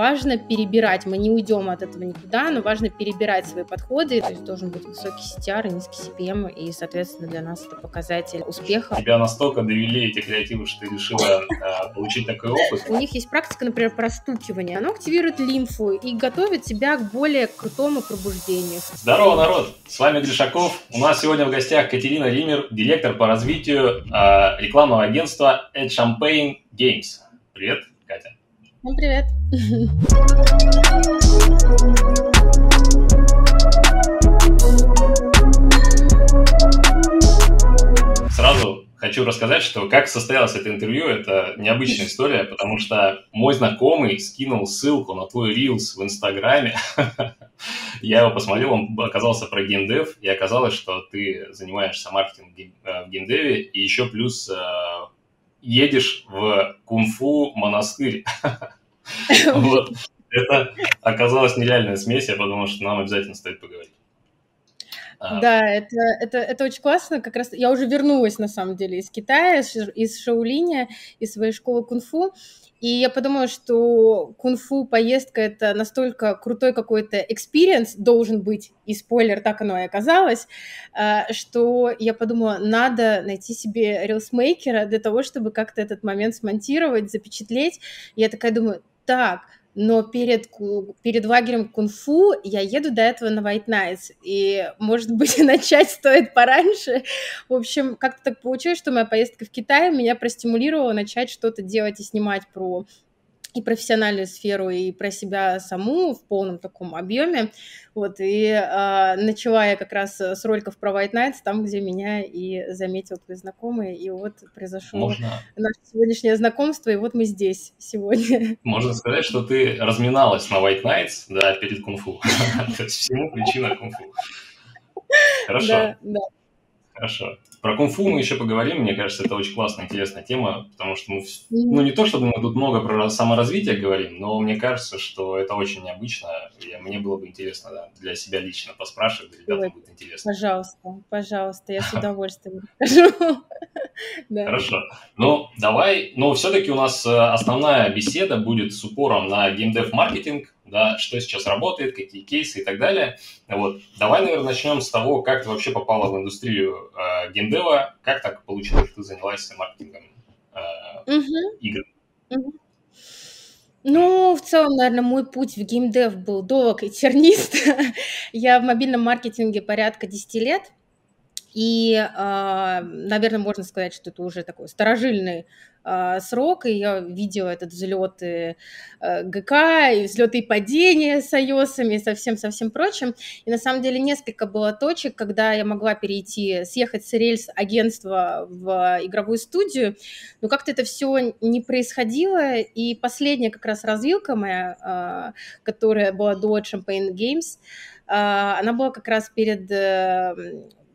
важно перебирать, мы не уйдем от этого никуда, но важно перебирать свои подходы, то есть должен быть высокий CTR и низкий CPM, и, соответственно, для нас это показатель успеха. Тебя настолько довели эти креативы, что ты решила э, получить такой опыт? У них есть практика, например, простукивания. Оно активирует лимфу и готовит тебя к более крутому пробуждению. Здорово, народ! С вами Гришаков. У нас сегодня в гостях Катерина Ример, директор по развитию э, рекламного агентства Ed Champagne Games. Привет, Катя. Ну, привет. Сразу хочу рассказать, что как состоялось это интервью, это необычная история, потому что мой знакомый скинул ссылку на твой Reels в Инстаграме. Я его посмотрел, он оказался про геймдев, и оказалось, что ты занимаешься маркетингом э, в геймдеве, и еще плюс э, едешь в кунг-фу монастырь. Вот. Это оказалось нереальная смесь, я подумал, что нам обязательно стоит поговорить. А. Да, это, это, это очень классно. Как раз я уже вернулась, на самом деле, из Китая, из Шаулиня, из своей школы кунг-фу. И я подумала, что кунг-фу поездка это настолько крутой какой-то experience должен быть, и спойлер, так оно и оказалось, а, что я подумала, надо найти себе рилсмейкера для того, чтобы как-то этот момент смонтировать, запечатлеть. И я такая думаю, так, но перед, перед лагерем кунг-фу я еду до этого на White Nights, и, может быть, начать стоит пораньше. В общем, как-то так получилось, что моя поездка в Китай меня простимулировала начать что-то делать и снимать про и профессиональную сферу, и про себя саму в полном таком объеме. Вот, и э, начала я как раз с роликов про White Nights, там, где меня и заметил твой знакомый, и вот произошло Можно... наше сегодняшнее знакомство, и вот мы здесь сегодня. Можно сказать, что ты разминалась на White Nights, да, перед кунг-фу. То есть всему причина кунг-фу. Хорошо. Да, да. Хорошо. Про кунг-фу мы еще поговорим. Мне кажется, это очень классная, интересная тема, потому что мы, ну, не то, чтобы мы тут много про саморазвитие говорим, но мне кажется, что это очень необычно, и мне было бы интересно да, для себя лично поспрашивать, для ребят будет интересно. Пожалуйста, пожалуйста, я с удовольствием расскажу. Хорошо. Ну, давай, но все-таки у нас э, основная беседа будет с упором на геймдев-маркетинг, да, что сейчас работает, какие кейсы и так далее. Вот. Давай, наверное, начнем с того, как ты вообще попала в индустрию э, геймдева, как так получилось, что ты занялась маркетингом э, угу. игр. Угу. Ну, в целом, наверное, мой путь в геймдев был долг и тернист. Я в мобильном маркетинге порядка 10 лет. И, э, наверное, можно сказать, что это уже такой старожильный э, срок, и я видела этот взлет э, ГК, и взлеты и падения с iOS, и со всем, со всем прочим. И на самом деле несколько было точек, когда я могла перейти, съехать с рельс агентства в игровую студию, но как-то это все не происходило, и последняя как раз развилка моя, э, которая была до Champagne Games, э, она была как раз перед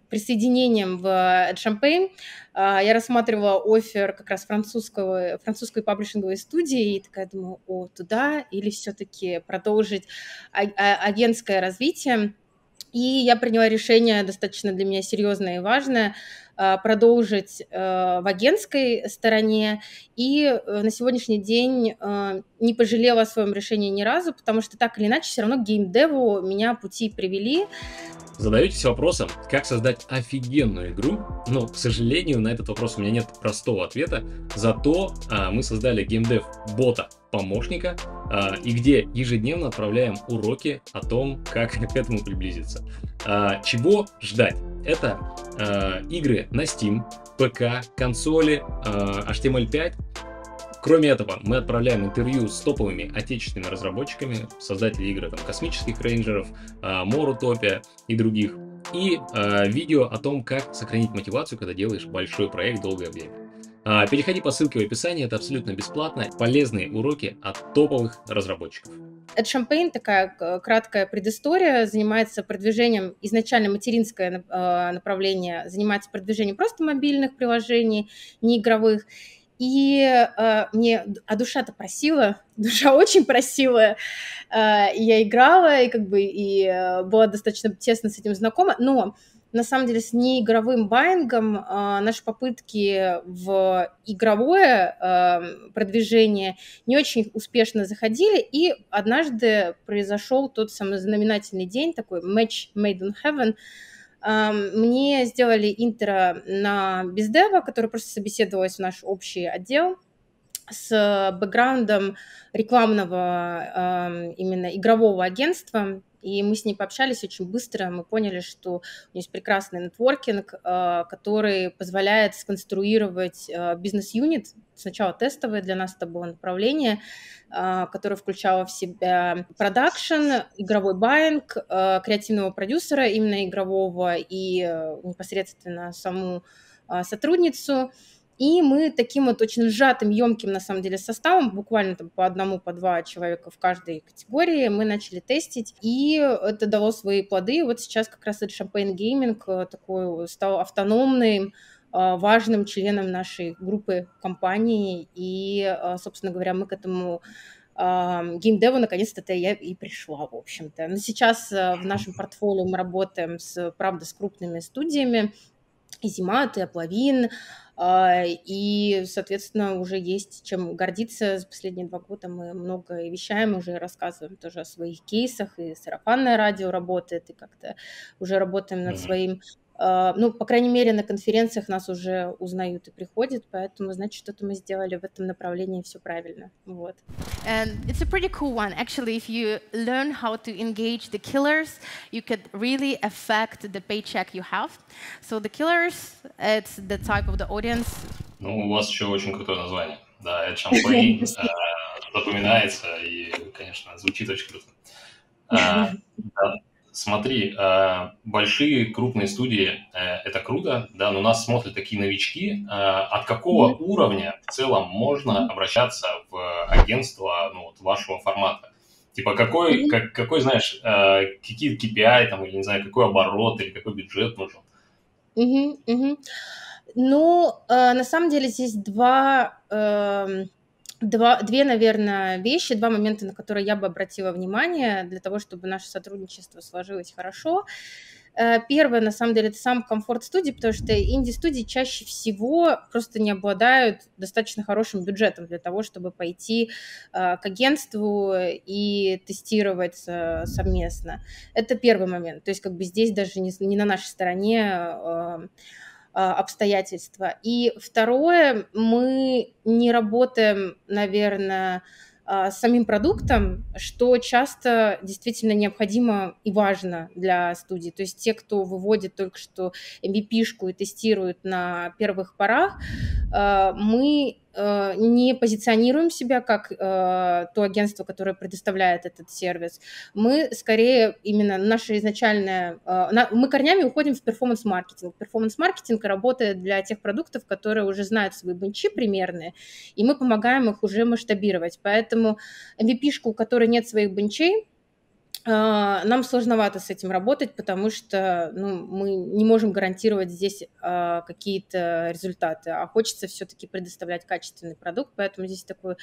присоединением в Champagne а, я рассматривала офер как раз французского, французской паблишинговой студии и такая думаю, о, туда или все-таки продолжить а, а, агентское развитие. И я приняла решение достаточно для меня серьезное и важное продолжить э, в агентской стороне. И э, на сегодняшний день э, не пожалела о своем решении ни разу, потому что так или иначе все равно к геймдеву меня пути привели. Задаетесь вопросом, как создать офигенную игру? Но, к сожалению, на этот вопрос у меня нет простого ответа. Зато а, мы создали геймдев бота помощника, а, и где ежедневно отправляем уроки о том, как к этому приблизиться. А, чего ждать? Это а, игры на Steam, ПК, консоли, а, HTML5 Кроме этого, мы отправляем интервью с топовыми отечественными разработчиками, создателями игр там, космических рейнджеров, Морутопия и других. И э, видео о том, как сохранить мотивацию, когда делаешь большой проект долгое время. А, переходи по ссылке в описании, это абсолютно бесплатно. Полезные уроки от топовых разработчиков. Это Champagne, такая краткая предыстория, занимается продвижением, изначально материнское направление, занимается продвижением просто мобильных приложений, не игровых. И э, мне, а душа-то просила, душа очень просила, э, я играла, и как бы и э, была достаточно тесно с этим знакома, но на самом деле с неигровым байингом э, наши попытки в игровое э, продвижение не очень успешно заходили, и однажды произошел тот самый знаменательный день, такой match made in heaven, мне сделали интро на бездева, который просто собеседовалась в наш общий отдел с бэкграундом рекламного именно игрового агентства, и мы с ней пообщались очень быстро, мы поняли, что у нее есть прекрасный нетворкинг, а, который позволяет сконструировать а, бизнес-юнит, сначала тестовое для нас это было направление, а, которое включало в себя продакшн, игровой buying, креативного продюсера именно игрового и непосредственно саму сотрудницу, и мы таким вот очень сжатым, емким, на самом деле, составом, буквально там по одному, по два человека в каждой категории, мы начали тестить, и это дало свои плоды. Вот сейчас как раз этот Champagne Gaming э, такой стал автономным, э, важным членом нашей группы компаний, и, э, собственно говоря, мы к этому геймдеву наконец-то я и пришла, в общем-то. Но сейчас в нашем портфолио мы работаем с, правда, с крупными студиями, и Зимат, и Аплавин, а, и, соответственно, уже есть чем гордиться. За последние два года мы много вещаем, уже рассказываем тоже о своих кейсах, и сарафанное радио работает, и как-то уже работаем над своим ну, по крайней мере, на конференциях нас уже узнают и приходят, поэтому, значит, что-то мы сделали в этом направлении все правильно. Вот. And it's a pretty cool one. Actually, if you learn how to engage the killers, you could really affect the paycheck you have. So the killers, it's the type of the audience. Ну, у вас еще очень крутое название. Да, это шампейн, э, запоминается и, конечно, звучит очень круто. Смотри, э, большие крупные студии э, это круто, да, но нас смотрят такие новички. Э, от какого уровня в целом можно обращаться в агентство ну, вот вашего формата? Типа какой, как, какой, знаешь, какие KPI там, или не знаю, какой оборот или какой бюджет нужен? Mm-hmm. Mm-hmm. Ну, на самом деле здесь два эм, Два, две, наверное, вещи, два момента, на которые я бы обратила внимание для того, чтобы наше сотрудничество сложилось хорошо. Э, первое, на самом деле, это сам комфорт студии, потому что инди-студии чаще всего просто не обладают достаточно хорошим бюджетом для того, чтобы пойти э, к агентству и тестировать совместно. Это первый момент. То есть как бы здесь даже не, не на нашей стороне э, обстоятельства. И второе, мы не работаем, наверное, а, с самим продуктом, что часто действительно необходимо и важно для студии. То есть те, кто выводит только что MVP-шку и тестирует на первых порах, а, мы не позиционируем себя как э, то агентство, которое предоставляет этот сервис. Мы скорее именно наше изначальное... Э, мы корнями уходим в перформанс-маркетинг. Перформанс-маркетинг работает для тех продуктов, которые уже знают свои бенчи примерные, и мы помогаем их уже масштабировать. Поэтому MVP-шку, у которой нет своих бенчей, нам сложновато с этим работать, потому что ну, мы не можем гарантировать здесь а, какие-то результаты, а хочется все-таки предоставлять качественный продукт, поэтому здесь такое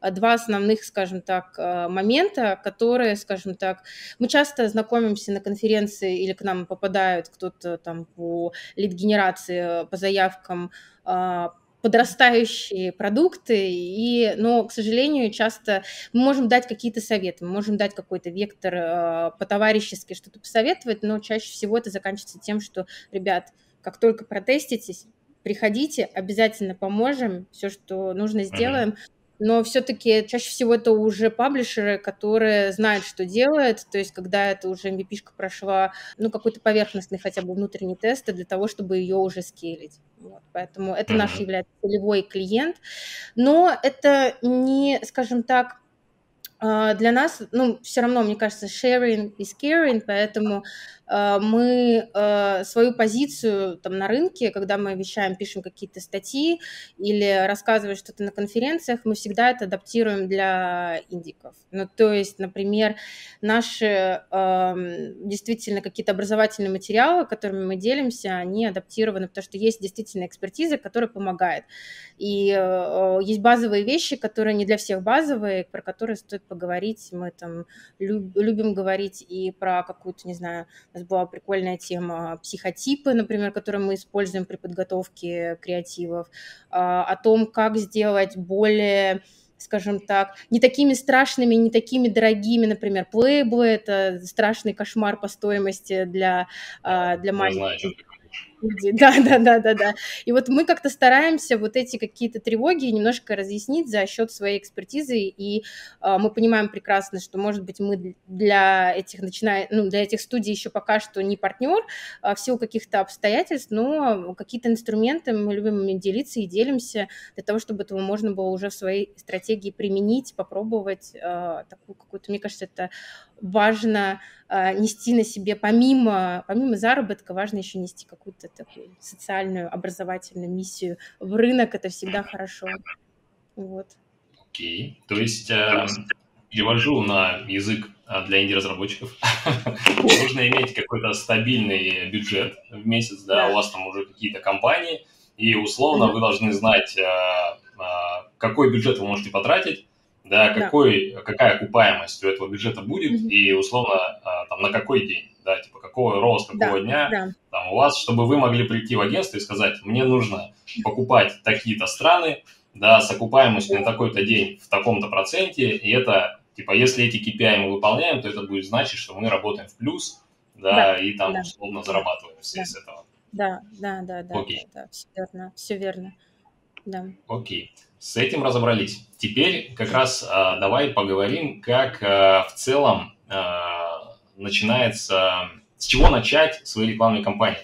а, два основных, скажем так, а, момента, которые, скажем так, мы часто знакомимся на конференции или к нам попадают кто-то там по лид-генерации, по заявкам а, подрастающие продукты, и, но, к сожалению, часто мы можем дать какие-то советы, мы можем дать какой-то вектор э, по-товарищески что-то посоветовать, но чаще всего это заканчивается тем, что, ребят, как только протеститесь, приходите, обязательно поможем, все, что нужно, сделаем. Mm-hmm но все-таки чаще всего это уже паблишеры, которые знают, что делают, то есть когда это уже MVP прошла, ну, какой-то поверхностный хотя бы внутренний тест для того, чтобы ее уже скейлить. Вот, поэтому это наш является целевой клиент, но это не, скажем так, для нас, ну, все равно, мне кажется, sharing is caring, поэтому э, мы э, свою позицию там на рынке, когда мы вещаем, пишем какие-то статьи или рассказываем что-то на конференциях, мы всегда это адаптируем для индиков. Ну, то есть, например, наши действительно какие-то образовательные материалы, которыми мы делимся, они адаптированы, потому что есть действительно экспертиза, которая помогает. И есть базовые вещи, которые не для всех базовые, про которые стоит поговорить поговорить. Мы там люб, любим говорить и про какую-то, не знаю, у нас была прикольная тема психотипы, например, которые мы используем при подготовке креативов, а, о том, как сделать более скажем так, не такими страшными, не такими дорогими, например, Playboy — это страшный кошмар по стоимости для, а, для маленьких люди. Да, да, да, да, да. И вот мы как-то стараемся вот эти какие-то тревоги немножко разъяснить за счет своей экспертизы, и э, мы понимаем прекрасно, что, может быть, мы для этих начиная, ну, для этих студий еще пока что не партнер а в силу каких-то обстоятельств, но какие-то инструменты мы любим делиться и делимся для того, чтобы этого можно было уже в своей стратегии применить, попробовать э, такую какую-то, мне кажется, это важно э, нести на себе, помимо, помимо заработка, важно еще нести какую-то такую социальную, образовательную миссию в рынок, это всегда хорошо. Вот. Окей, okay. то есть э, перевожу на язык э, для инди-разработчиков. Нужно иметь какой-то стабильный бюджет в месяц, да, у вас там уже какие-то компании, и условно вы должны знать, э, э, какой бюджет вы можете потратить, да, какой, да. какая окупаемость у этого бюджета будет mm-hmm. и условно а, там на какой день, да, типа какого рост, какого да, дня да. там у вас, чтобы вы могли прийти в агентство и сказать, мне нужно покупать такие-то страны, да, с окупаемостью на такой-то день в таком-то проценте, и это, типа, если эти KPI мы выполняем, то это будет значить, что мы работаем в плюс, да, да и там да. условно зарабатываем все да. с этого. Да, да, да, да, Окей. да, да, все верно, все верно, да. Окей. С этим разобрались. Теперь как раз а, давай поговорим, как а, в целом а, начинается, с чего начать свои рекламные кампании.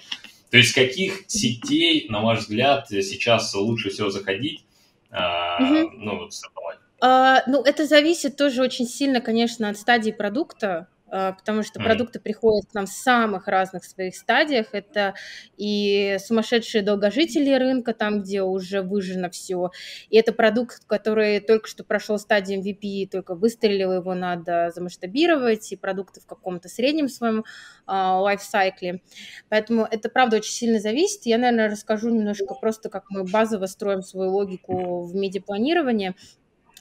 То есть с каких сетей, на ваш взгляд, сейчас лучше всего заходить, угу. ну вот стартовать? А, ну, это зависит тоже очень сильно, конечно, от стадии продукта. А, потому что продукты приходят к нам в самых разных своих стадиях. Это и сумасшедшие долгожители рынка, там, где уже выжжено все, и это продукт, который только что прошел стадию MVP, только выстрелил, его надо замасштабировать, и продукты в каком-то среднем своем лайфсайкле. Uh, Поэтому это, правда, очень сильно зависит. Я, наверное, расскажу немножко просто, как мы базово строим свою логику в медиапланировании.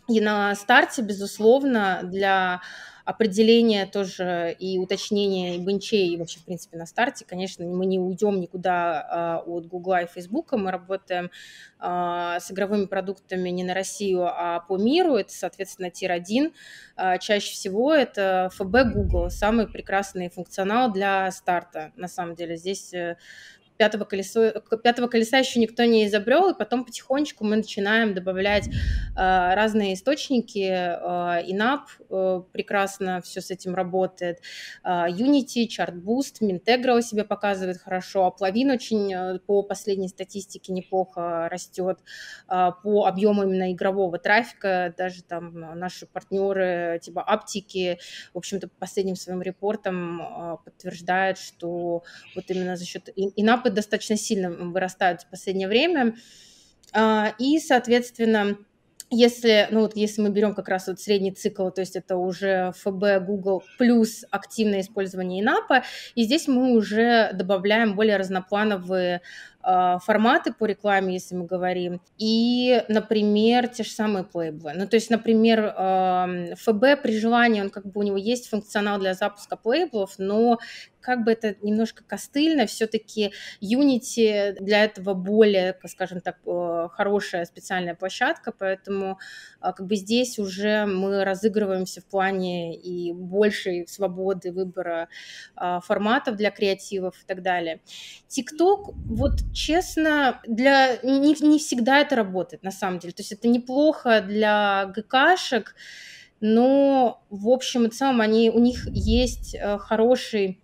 И на старте, безусловно, для определение тоже и уточнение и бенчей, и вообще, в принципе, на старте, конечно, мы не уйдем никуда а, от Гугла и Фейсбука, мы работаем а, с игровыми продуктами не на Россию, а по миру, это, соответственно, тир-1, а, чаще всего это ФБ Google, самый прекрасный функционал для старта, на самом деле, здесь э, пятого, колесо, пятого колеса еще никто не изобрел, и потом потихонечку мы начинаем добавлять э, разные источники. Э, э, прекрасно все с этим работает. Э, Unity, ChartBoost, Mintegra себя показывает хорошо. Аплавин очень э, по последней статистике неплохо растет. Э, по объему именно игрового трафика даже там наши партнеры типа Аптики, в общем-то, по последним своим репортам э, подтверждают, что вот именно за счет Inap достаточно сильно вырастают в последнее время. А, и, соответственно, если, ну вот если мы берем как раз вот средний цикл, то есть это уже ФБ, Google плюс активное использование ИНАПа, и здесь мы уже добавляем более разноплановые форматы по рекламе, если мы говорим, и, например, те же самые плейблы. Ну, то есть, например, э, ФБ при желании, он как бы у него есть функционал для запуска плейблов, но как бы это немножко костыльно, все-таки Unity для этого более, скажем так, э, хорошая специальная площадка, поэтому э, как бы здесь уже мы разыгрываемся в плане и большей свободы выбора форматов для креативов и так далее. TikTok, вот честно, для не, не всегда это работает на самом деле, то есть это неплохо для ГКшек, но в общем и целом они, у них есть хороший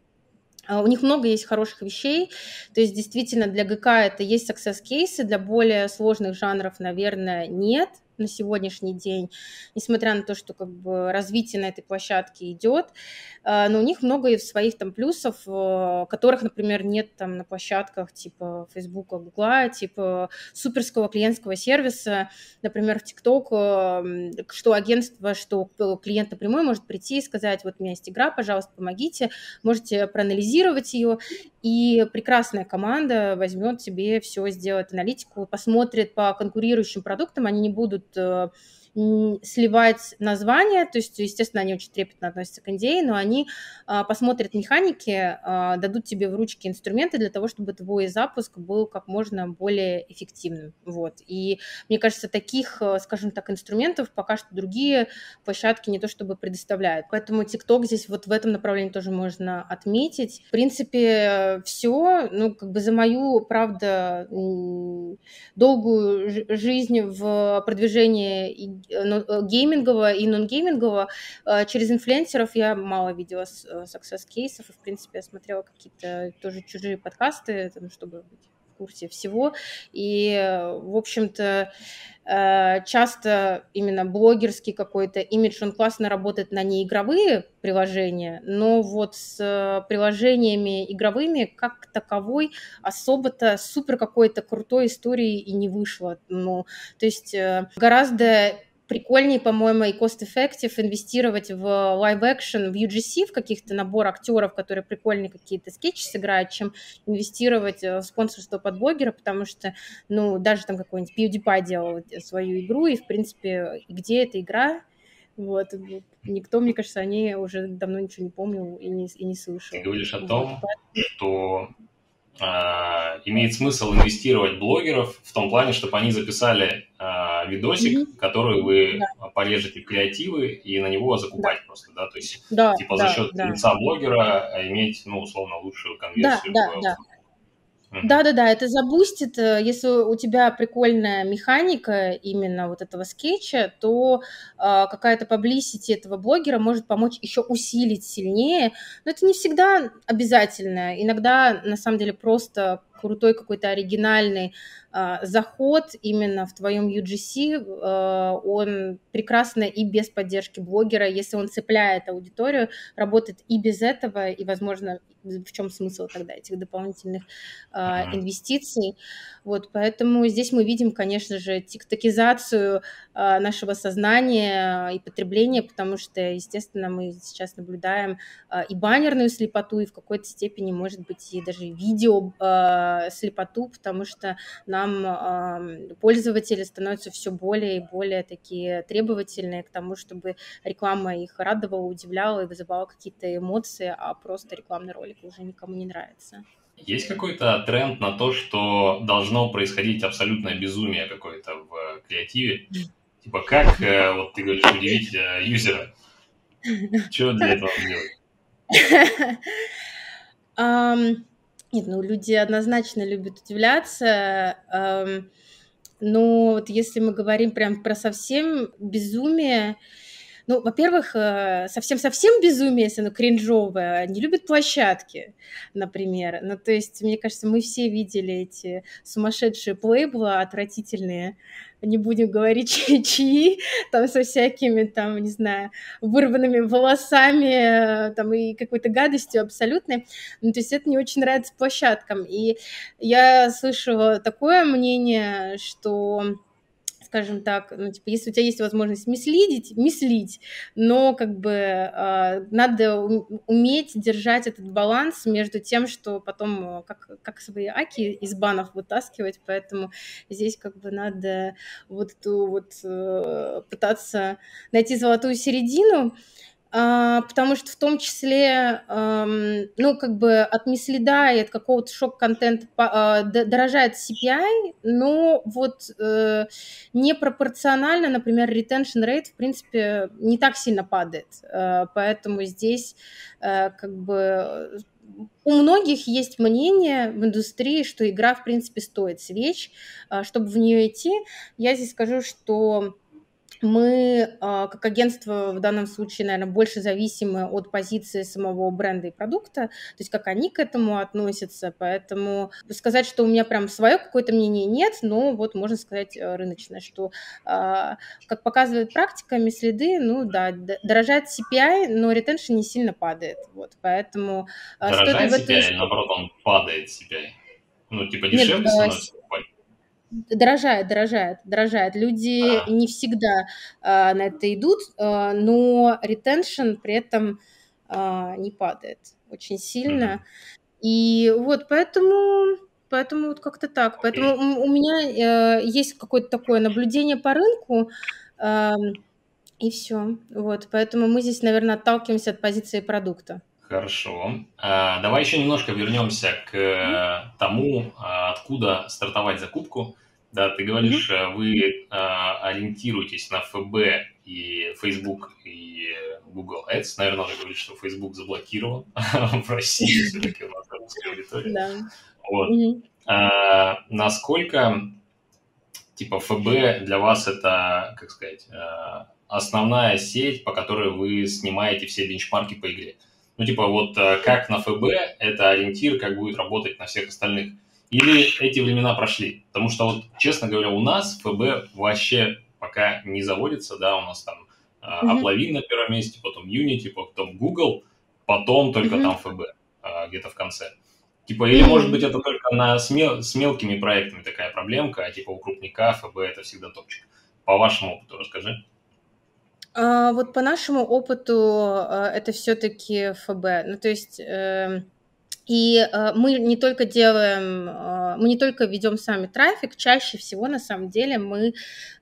а, у них много есть хороших вещей, то есть действительно для ГК это есть success кейсы, для более сложных жанров, наверное, нет, на сегодняшний день, несмотря на то, что как бы развитие на этой площадке идет, а, но у них много своих там плюсов, э, которых, например, нет там на площадках типа Facebook, Google, типа суперского клиентского сервиса, например, в TikTok, э, что агентство, что клиент напрямую может прийти и сказать, вот у меня есть игра, пожалуйста, помогите, можете проанализировать ее, и прекрасная команда возьмет себе все, сделает аналитику, посмотрит по конкурирующим продуктам, они не будут будут э, сливать название, то есть, естественно, они очень трепетно относятся к NDA, но они а, посмотрят механики, а, дадут тебе в ручки инструменты для того, чтобы твой запуск был как можно более эффективным. Вот. И мне кажется, таких, а, скажем так, инструментов пока что другие площадки не то чтобы предоставляют. Поэтому TikTok здесь вот в этом направлении тоже можно отметить. В принципе, все, ну, как бы за мою, правда, долгую жизнь в продвижении геймингового и нон-геймингового через инфлюенсеров я мало видела success-кейсов, и, в принципе, я смотрела какие-то тоже чужие подкасты, там, чтобы быть в курсе всего. И, в общем-то, э, часто именно блогерский какой-то имидж, он классно работает на неигровые приложения, но вот с приложениями игровыми как таковой особо-то супер какой-то крутой истории и не вышло. Ну, то есть э, гораздо прикольнее, по-моему, и cost-effective инвестировать в live-action, в UGC, в каких-то набор актеров, которые прикольные какие-то скетчи сыграют, чем инвестировать в спонсорство под блогера, потому что, ну, даже там какой-нибудь PewDiePie делал свою игру, и, в принципе, где эта игра, вот, никто, мне кажется, они уже давно ничего не помнил и не, и не слышал. Ты говоришь о том, вот. что имеет смысл инвестировать блогеров в том плане, чтобы они записали а, видосик, mm-hmm. который вы да. порежете в креативы и на него закупать да. просто, да, то есть да, типа да, за счет да. лица блогера иметь, ну, условно, лучшую конверсию. Да, да, да. Да-да-да, это забустит. Э, если у тебя прикольная механика именно вот этого скетча, то э, какая-то паблисити этого блогера может помочь еще усилить сильнее. Но это не всегда обязательно. Иногда, на самом деле, просто крутой какой-то оригинальный заход именно в твоем UGC, э, он прекрасно и без поддержки блогера, если он цепляет аудиторию, работает и без этого, и, возможно, в чем смысл тогда этих дополнительных э, инвестиций. Вот, поэтому здесь мы видим, конечно же, тиктокизацию э, нашего сознания и потребления, потому что, естественно, мы сейчас наблюдаем и баннерную слепоту, и в какой-то степени, может быть, и даже видео слепоту, потому что нам э, пользователи становятся все более и более такие требовательные к тому, чтобы реклама их радовала, удивляла и вызывала какие-то эмоции, а просто рекламный ролик уже никому не нравится. Есть какой-то тренд на то, что должно происходить абсолютное безумие какое-то в креативе? Типа как, э, вот ты говоришь, удивить э, юзера? Что для этого делать? Нет, ну люди однозначно любят удивляться. Но вот если мы говорим прям про совсем безумие, ну, во-первых, э, совсем-совсем безумие, если оно кринжовое, не любят площадки, например. Ну, то есть, мне кажется, мы все видели эти сумасшедшие плейблы отвратительные, не будем говорить чьи, там со всякими, там, не знаю, вырванными волосами, там, и какой-то гадостью абсолютной. Ну, то есть это не очень нравится площадкам. И я слышала такое мнение, что скажем так, ну, типа, если у тебя есть возможность мислидить, мислить, но как бы э, надо уметь держать этот баланс между тем, что потом как, как свои аки из банов вытаскивать, поэтому здесь как бы надо вот эту вот э, пытаться найти золотую середину, потому что в том числе, ну, как бы от мислида и от какого-то шок-контента а, дорожает CPI, но вот э, непропорционально, например, retention rate, в принципе, не так сильно падает. Э, поэтому здесь э, как бы у многих есть мнение в индустрии, что игра, в принципе, стоит свеч. Чтобы в нее идти, я здесь скажу, что мы, а, как агентство, в данном случае, наверное, больше зависимы от позиции самого бренда и продукта, то есть как они к этому относятся, поэтому сказать, что у меня прям свое какое-то мнение нет, но вот можно сказать э, рыночное, что, а, как показывает практика, следы, ну да, дорожает CPI, но ретеншн не сильно падает, вот, поэтому... А, дорожает CPI, или наоборот, он падает CPI? Ну, типа дешевле Нет, становится? Дорожает, дорожает, дорожает. Люди не всегда э, на это идут, э, но ретеншн при этом э, не падает очень сильно. И вот поэтому, поэтому вот как-то так. Okay. Поэтому у меня э, есть какое-то такое наблюдение по рынку, И все. Вот, поэтому мы здесь, наверное, отталкиваемся от позиции продукта. Хорошо. А, давай еще немножко вернемся к mm-hmm. тому, а, откуда стартовать закупку. Да, ты говоришь, mm-hmm. вы а, ориентируетесь на ФБ и Facebook и Google Ads. Наверное, надо говорить, что Facebook заблокирован в России, все-таки у нас русская аудитория. Да. Вот. Mm-hmm. А, насколько, типа, ФБ для вас это, как сказать, основная сеть, по которой вы снимаете все бенчмарки по игре. Ну, типа, вот э, как на ФБ, это ориентир, как будет работать на всех остальных. Или эти времена прошли? Потому что, вот, честно говоря, у нас ФБ вообще пока не заводится, да, у нас там mm-hmm. Аплавин на первом месте, потом Unity, потом Google, потом только mm-hmm. там ФБ э, где-то в конце. Типа, или, может быть, это только на, с, мел, с мелкими проектами такая проблемка, а типа у крупника ФБ это всегда топчик. По вашему опыту расскажи. А, вот по нашему опыту а, это все-таки ФБ. Ну, то есть эм, и э, мы не только делаем, э, мы не только ведем сами трафик, чаще всего на самом деле мы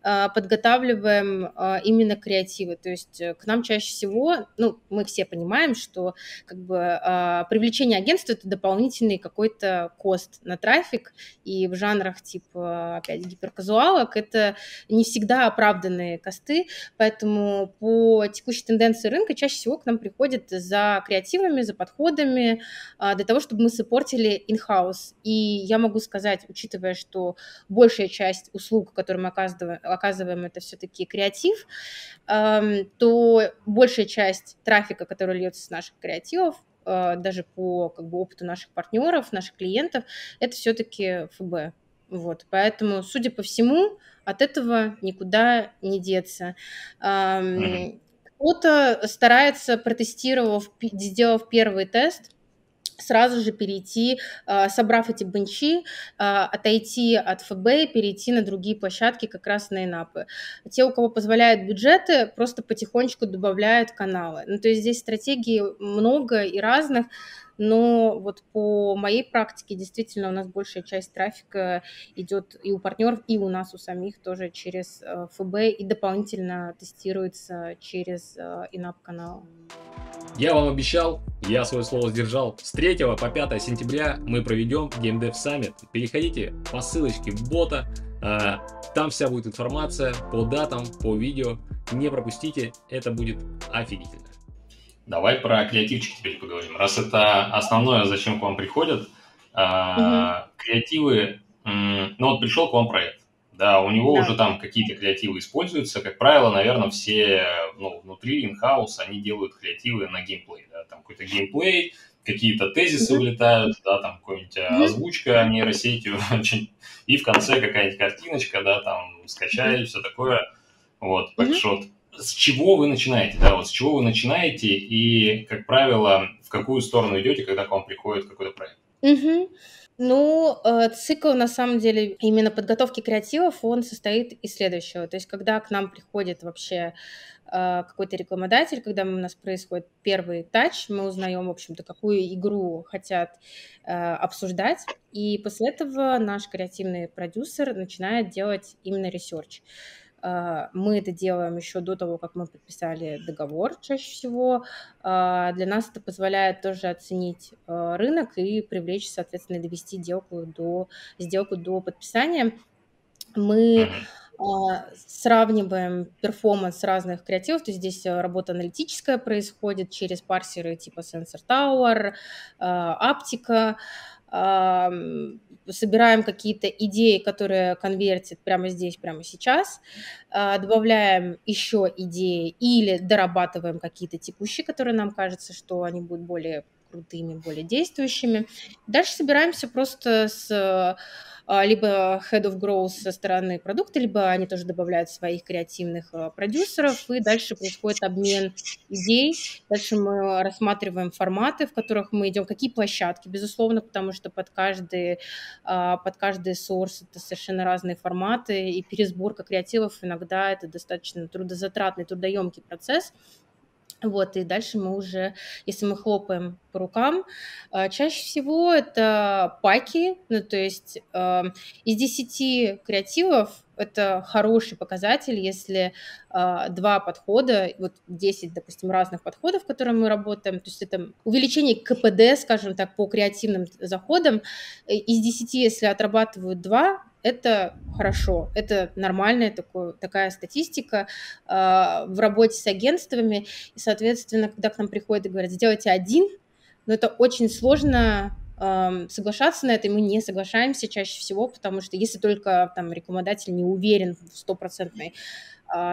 э, подготавливаем э, именно креативы. То есть э, к нам чаще всего, ну, мы все понимаем, что как бы э, привлечение агентства это дополнительный какой-то кост на трафик, и в жанрах типа, опять, гиперказуалок это не всегда оправданные косты, поэтому по текущей тенденции рынка чаще всего к нам приходят за креативами, за подходами, э, для того, того, чтобы мы саппортили in-house. И я могу сказать, учитывая, что большая часть услуг, которые мы оказываем, оказываем это все-таки креатив, эм, то большая часть трафика, который льется с наших креативов, э, даже по как бы, опыту наших партнеров, наших клиентов, это все-таки ФБ. Вот, поэтому, судя по всему, от этого никуда не деться. Эм, кто-то старается, протестировав, сделав первый тест, сразу же перейти, а, собрав эти бенчи, а, отойти от ФБ, перейти на другие площадки, как раз на инапы. Те, у кого позволяют бюджеты, просто потихонечку добавляют каналы. Ну, то есть здесь стратегий много и разных, но вот по моей практике действительно у нас большая часть трафика идет и у партнеров, и у нас у самих тоже через э, ФБ и дополнительно тестируется через э, канал. Я вам обещал, я свое слово сдержал. С 3 по 5 сентября мы проведем Game Dev Summit. Переходите по ссылочке в бота, а, там вся будет информация по датам, по видео. Не пропустите, это будет офигительно. Давай про креативчик теперь поговорим. Раз это основное, зачем к вам приходят, угу. креативы, ну вот пришел к вам проект, да, у него да. уже там какие-то креативы используются. Как правило, наверное, все ну, внутри инхаус они делают креативы на геймплей. Да, там какой-то геймплей, какие-то тезисы mm-hmm. улетают, да, там какая-нибудь mm-hmm. озвучка нейросетью, и в конце какая-нибудь картиночка, да, там скачай, mm-hmm. все такое. Вот, пэкшот. Mm-hmm. С чего вы начинаете, да, вот с чего вы начинаете и, как правило, в какую сторону идете, когда к вам приходит какой-то проект? Mm-hmm. Ну, э, цикл, на самом деле, именно подготовки креативов, он состоит из следующего. То есть, когда к нам приходит вообще э, какой-то рекламодатель, когда у нас происходит первый тач, мы узнаем, в общем-то, какую игру хотят э, обсуждать, и после этого наш креативный продюсер начинает делать именно research. А, мы это делаем еще до того, как мы подписали договор чаще всего. А, для нас это позволяет тоже оценить а, рынок и привлечь, соответственно, довести сделку до, сделку до подписания. Мы сравниваем performance разных креативов, то есть здесь работа аналитическая происходит через парсеры типа Sensor Tower, Аптика, собираем какие-то идеи, которые конвертят прямо здесь, прямо сейчас, а, добавляем еще идеи или дорабатываем какие-то текущие, которые нам кажется, что они будут более крутыми, более действующими. Дальше собираемся просто с а, либо Head of Growth со стороны продукта, либо они тоже добавляют своих креативных а, продюсеров, и дальше происходит обмен идей. Дальше мы рассматриваем форматы, в которых мы идем, какие площадки, безусловно, потому что под каждый, а, под каждый source это совершенно разные форматы, и пересборка креативов иногда это достаточно трудозатратный, трудоемкий процесс. Вот, и дальше мы уже, если мы хлопаем по рукам, э, чаще всего это паки, ну, то есть э, из 10 креативов это хороший показатель, если э, два подхода, вот 10, допустим, разных подходов, которые мы работаем, то есть это увеличение КПД, скажем так, по креативным заходам, из 10, если отрабатывают два, это хорошо, это нормальная такой, такая статистика э, в работе с агентствами. И, соответственно, когда к нам приходят и говорят, сделайте один, но это очень сложно э, соглашаться на это, и мы не соглашаемся чаще всего, потому что если только там рекламодатель не уверен в стопроцентной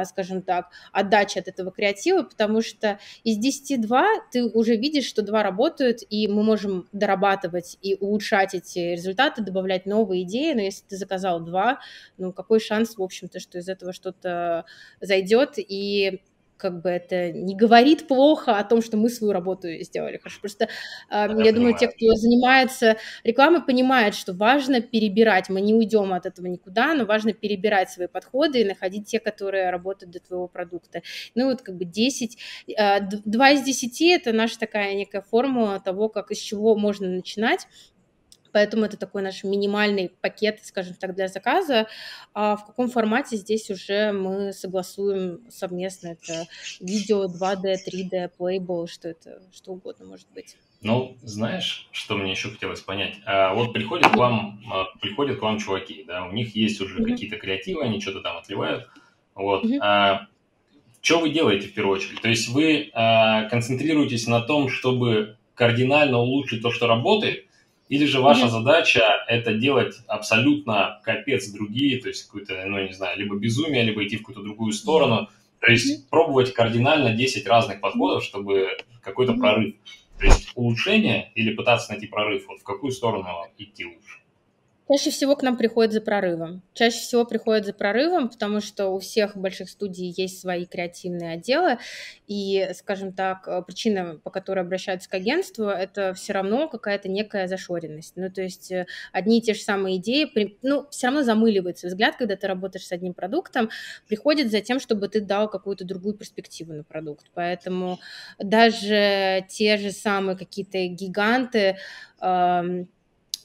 скажем так, отдачи от этого креатива, потому что из 10 2 ты уже видишь, что два работают, и мы можем дорабатывать и улучшать эти результаты, добавлять новые идеи, но если ты заказал два, ну какой шанс, в общем-то, что из этого что-то зайдет, и как бы это не говорит плохо о том, что мы свою работу сделали хорошо. Просто э, я думаю, те, кто занимается рекламой, понимают, что важно перебирать. Мы не уйдем от этого никуда, но важно перебирать свои подходы и находить те, которые работают для твоего продукта. Ну вот как бы 10, э, 2 из 10 это наша такая некая формула того, как из чего можно начинать. Поэтому это такой наш минимальный пакет, скажем так, для заказа. А в каком формате здесь уже мы согласуем совместно. Это видео 2D, 3D, Playable, что это, что угодно может быть. Ну, знаешь, что мне еще хотелось понять? А, вот приходят к вам, а, приходят к вам чуваки, да, у них есть уже mm-hmm. какие-то креативы, они что-то там отливают. Вот. Mm-hmm. А, что вы делаете в первую очередь? То есть вы а, концентрируетесь на том, чтобы кардинально улучшить то, что работает, или же ваша mm-hmm. задача это делать абсолютно капец другие, то есть какое-то, ну, не знаю, либо безумие, либо идти в какую-то другую сторону. То есть пробовать кардинально 10 разных подходов, чтобы какой-то прорыв. То есть улучшение или пытаться найти прорыв, вот в какую сторону идти лучше? Чаще всего к нам приходят за прорывом. Чаще всего приходят за прорывом, потому что у всех больших студий есть свои креативные отделы, и, скажем так, э, причина, по которой обращаются к агентству, это все равно какая-то некая зашоренность. Ну, то есть э, одни и те же самые идеи, ну, все равно замыливается взгляд, когда ты работаешь с одним продуктом, приходит за тем, чтобы ты дал какую-то другую перспективу на продукт. Поэтому даже те же самые какие-то гиганты,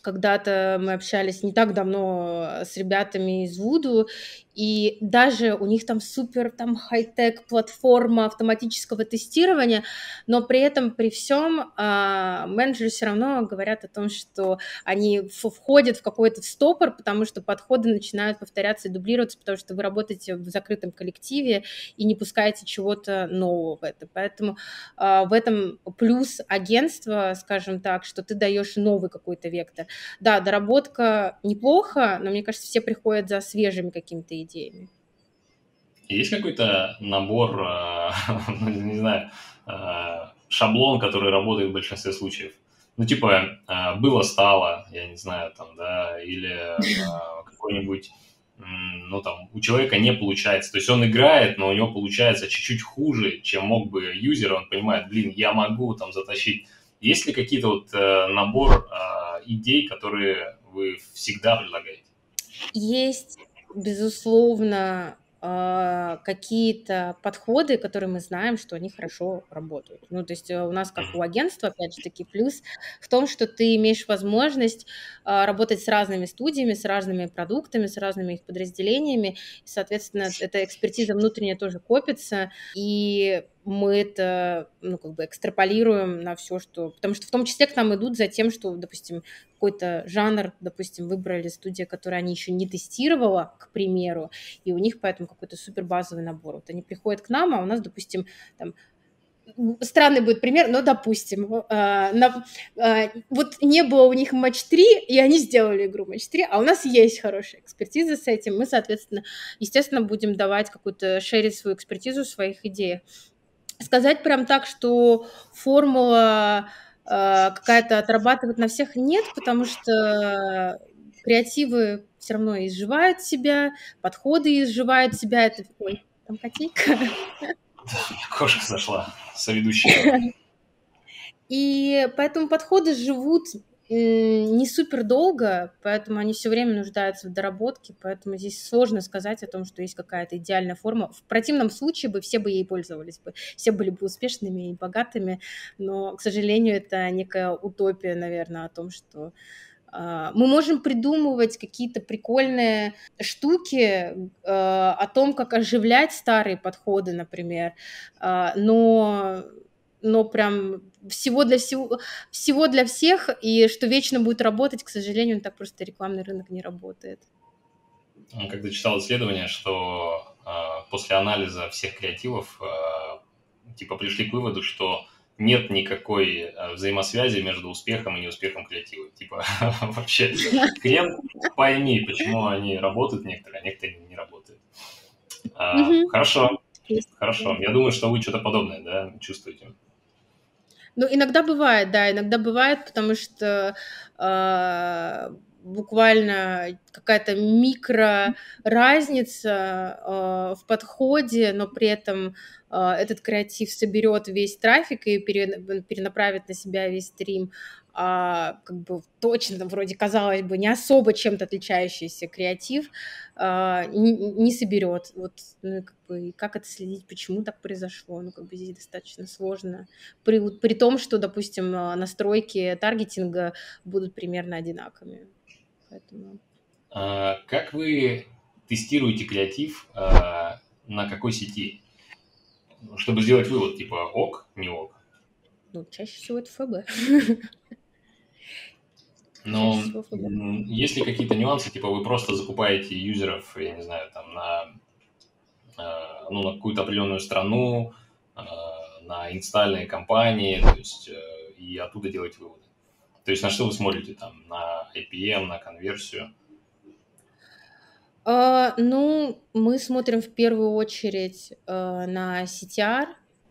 когда-то мы общались не так давно с ребятами из Вуду, и даже у них там супер там хай-тек платформа автоматического тестирования, но при этом при всем а, менеджеры все равно говорят о том, что они входят в какой-то стопор, потому что подходы начинают повторяться и дублироваться, потому что вы работаете в закрытом коллективе и не пускаете чего-то нового в это. Поэтому а, в этом плюс агентства, скажем так, что ты даешь новый какой-то вектор. Да, доработка неплохо, но мне кажется, все приходят за свежими какими-то идеями. Есть какой-то набор, э, ну, не знаю, э, шаблон, который работает в большинстве случаев? Ну, типа, э, было-стало, я не знаю, там, да, или какой-нибудь ну, там, у человека не получается. То есть он играет, но у него получается чуть-чуть хуже, чем мог бы юзер. Он понимает, блин, я могу там затащить. Есть ли какие-то вот э, набор э, идей, которые вы всегда предлагаете? Есть безусловно, а, какие-то подходы, которые мы знаем, что они хорошо работают. Ну, то есть э, у нас, как у агентства, опять же таки, плюс в том, что ты имеешь возможность а, работать с разными студиями, с разными продуктами, с разными их подразделениями. И, соответственно, эта экспертиза внутренняя тоже копится. И мы это, ну, как бы экстраполируем на все, что... Потому что в том числе к нам идут за тем, что, допустим, какой-то жанр, допустим, выбрали студия, которую они еще не тестировала, к примеру, и у них поэтому какой-то супер базовый набор. Вот они приходят к нам, а у нас, допустим, там странный будет пример, но допустим, э, на, э, вот не было у них матч 3, и они сделали игру матч 3, а у нас есть хорошая экспертиза с этим, мы, соответственно, естественно, будем давать какую-то, шерить свою экспертизу в своих идеях. Сказать прям так, что формула э, какая-то отрабатывает на всех нет, потому что креативы все равно изживают себя, подходы изживают себя. Это ой, там котейка. Кошка зашла, соведущая. И поэтому подходы живут не супер долго, поэтому они все время нуждаются в доработке, поэтому здесь сложно сказать о том, что есть какая-то идеальная форма. В противном случае бы все бы ей пользовались бы, все были бы успешными и богатыми, но, к сожалению, это некая утопия, наверное, о том, что а, мы можем придумывать какие-то прикольные штуки э, о том, как оживлять старые подходы, например, а, но но прям всего для всего, всего для всех, и что вечно будет работать, к сожалению, так просто рекламный рынок не работает. Когда читал исследование, что э, после анализа всех креативов э, типа пришли к выводу, что нет никакой взаимосвязи между успехом и неуспехом креатива. Типа вообще хрен пойми, почему они работают некоторые, а некоторые не работают. А, Хорошо, хорошо. Я думаю, что вы что-то подобное, да, чувствуете. Ну, иногда бывает, да, иногда бывает, потому что э, буквально какая-то микро разница э, в подходе, но при этом э, этот креатив соберет весь трафик и перенаправит на себя весь стрим а, как бы точно, вроде казалось бы, не особо чем-то отличающийся креатив а, не, не соберет. Вот, ну, как бы, как это следить, почему так произошло? Ну, как бы здесь достаточно сложно. При, при том, что, допустим, а, настройки таргетинга будут примерно одинаковыми. Поэтому... А, как вы тестируете креатив а, на какой сети? Чтобы сделать вывод, типа ок, не ок. Ну, чаще всего это ФБ. Но есть ли какие-то нюансы, типа вы просто закупаете юзеров, я не знаю, там на, э, ну, на какую-то определенную страну, э, на инстальные компании, то есть э, и оттуда делаете выводы. То есть на что вы смотрите там, на IPM, на конверсию? Uh, ну, мы смотрим в первую очередь uh, на CTR,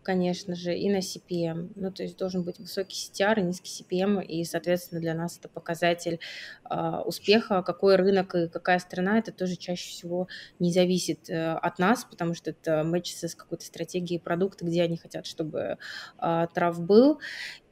конечно же, и на CPM. Ну, то есть должен быть высокий CTR и низкий CPM, и, соответственно, для нас это показатель э, успеха. Какой рынок и какая страна, это тоже чаще всего не зависит э, от нас, потому что это мэчится с какой-то стратегией продукта, где они хотят, чтобы э, трав был.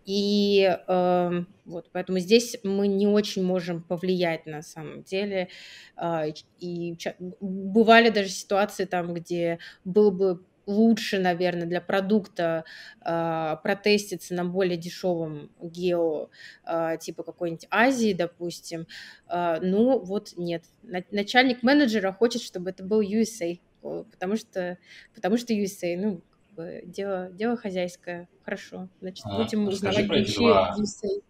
И э, вот, поэтому здесь мы не очень можем повлиять на самом деле. Э, и бывали даже ситуации там, где был бы лучше, наверное, для продукта э, протеститься на более дешевом гео, э, типа какой-нибудь Азии, допустим. Э, ну, вот нет. Начальник менеджера хочет, чтобы это был USA, потому что, потому что USA, ну, дело, дело хозяйское. Хорошо. Значит, а, будем узнавать про эти два USA.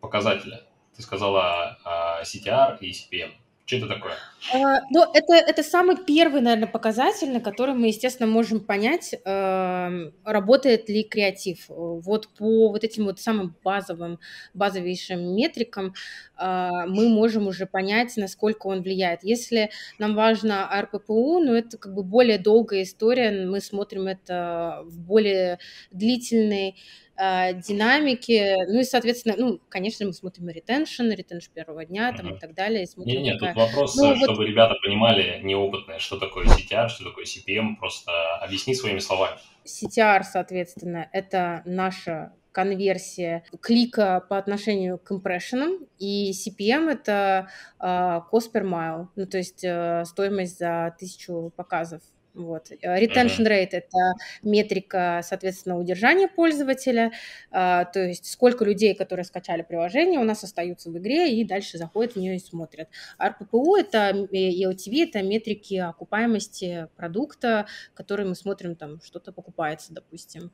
показателя. Ты сказала CTR и CPM. Что это такое? А, ну, это, это самый первый, наверное, показатель, на который мы, естественно, можем понять, э, работает ли креатив. Вот по вот этим вот самым базовым, базовейшим метрикам э, мы можем уже понять, насколько он влияет. Если нам важно РППУ, ну, это как бы более долгая история, мы смотрим это в более длительный э, динамики, ну и, соответственно, ну, конечно, мы смотрим ретеншн, ретеншн первого дня там, uh-huh. и так далее. Нет, нет, какая... тут вопрос, ну, чтобы вот... ребята понимали, неопытные, что такое CTR, что такое CPM, просто объясни своими словами. CTR, соответственно, это наша конверсия клика по отношению к импрессионам, и CPM — это э, cost per mile, ну, то есть э, стоимость за тысячу показов вот. Э, retention rate – это метрика, соответственно, удержания пользователя, а, то есть сколько людей, которые скачали приложение, у нас остаются в игре и дальше заходят в нее и смотрят. RPPU – это и LTV – это метрики окупаемости продукта, которые мы смотрим, там что-то покупается, допустим,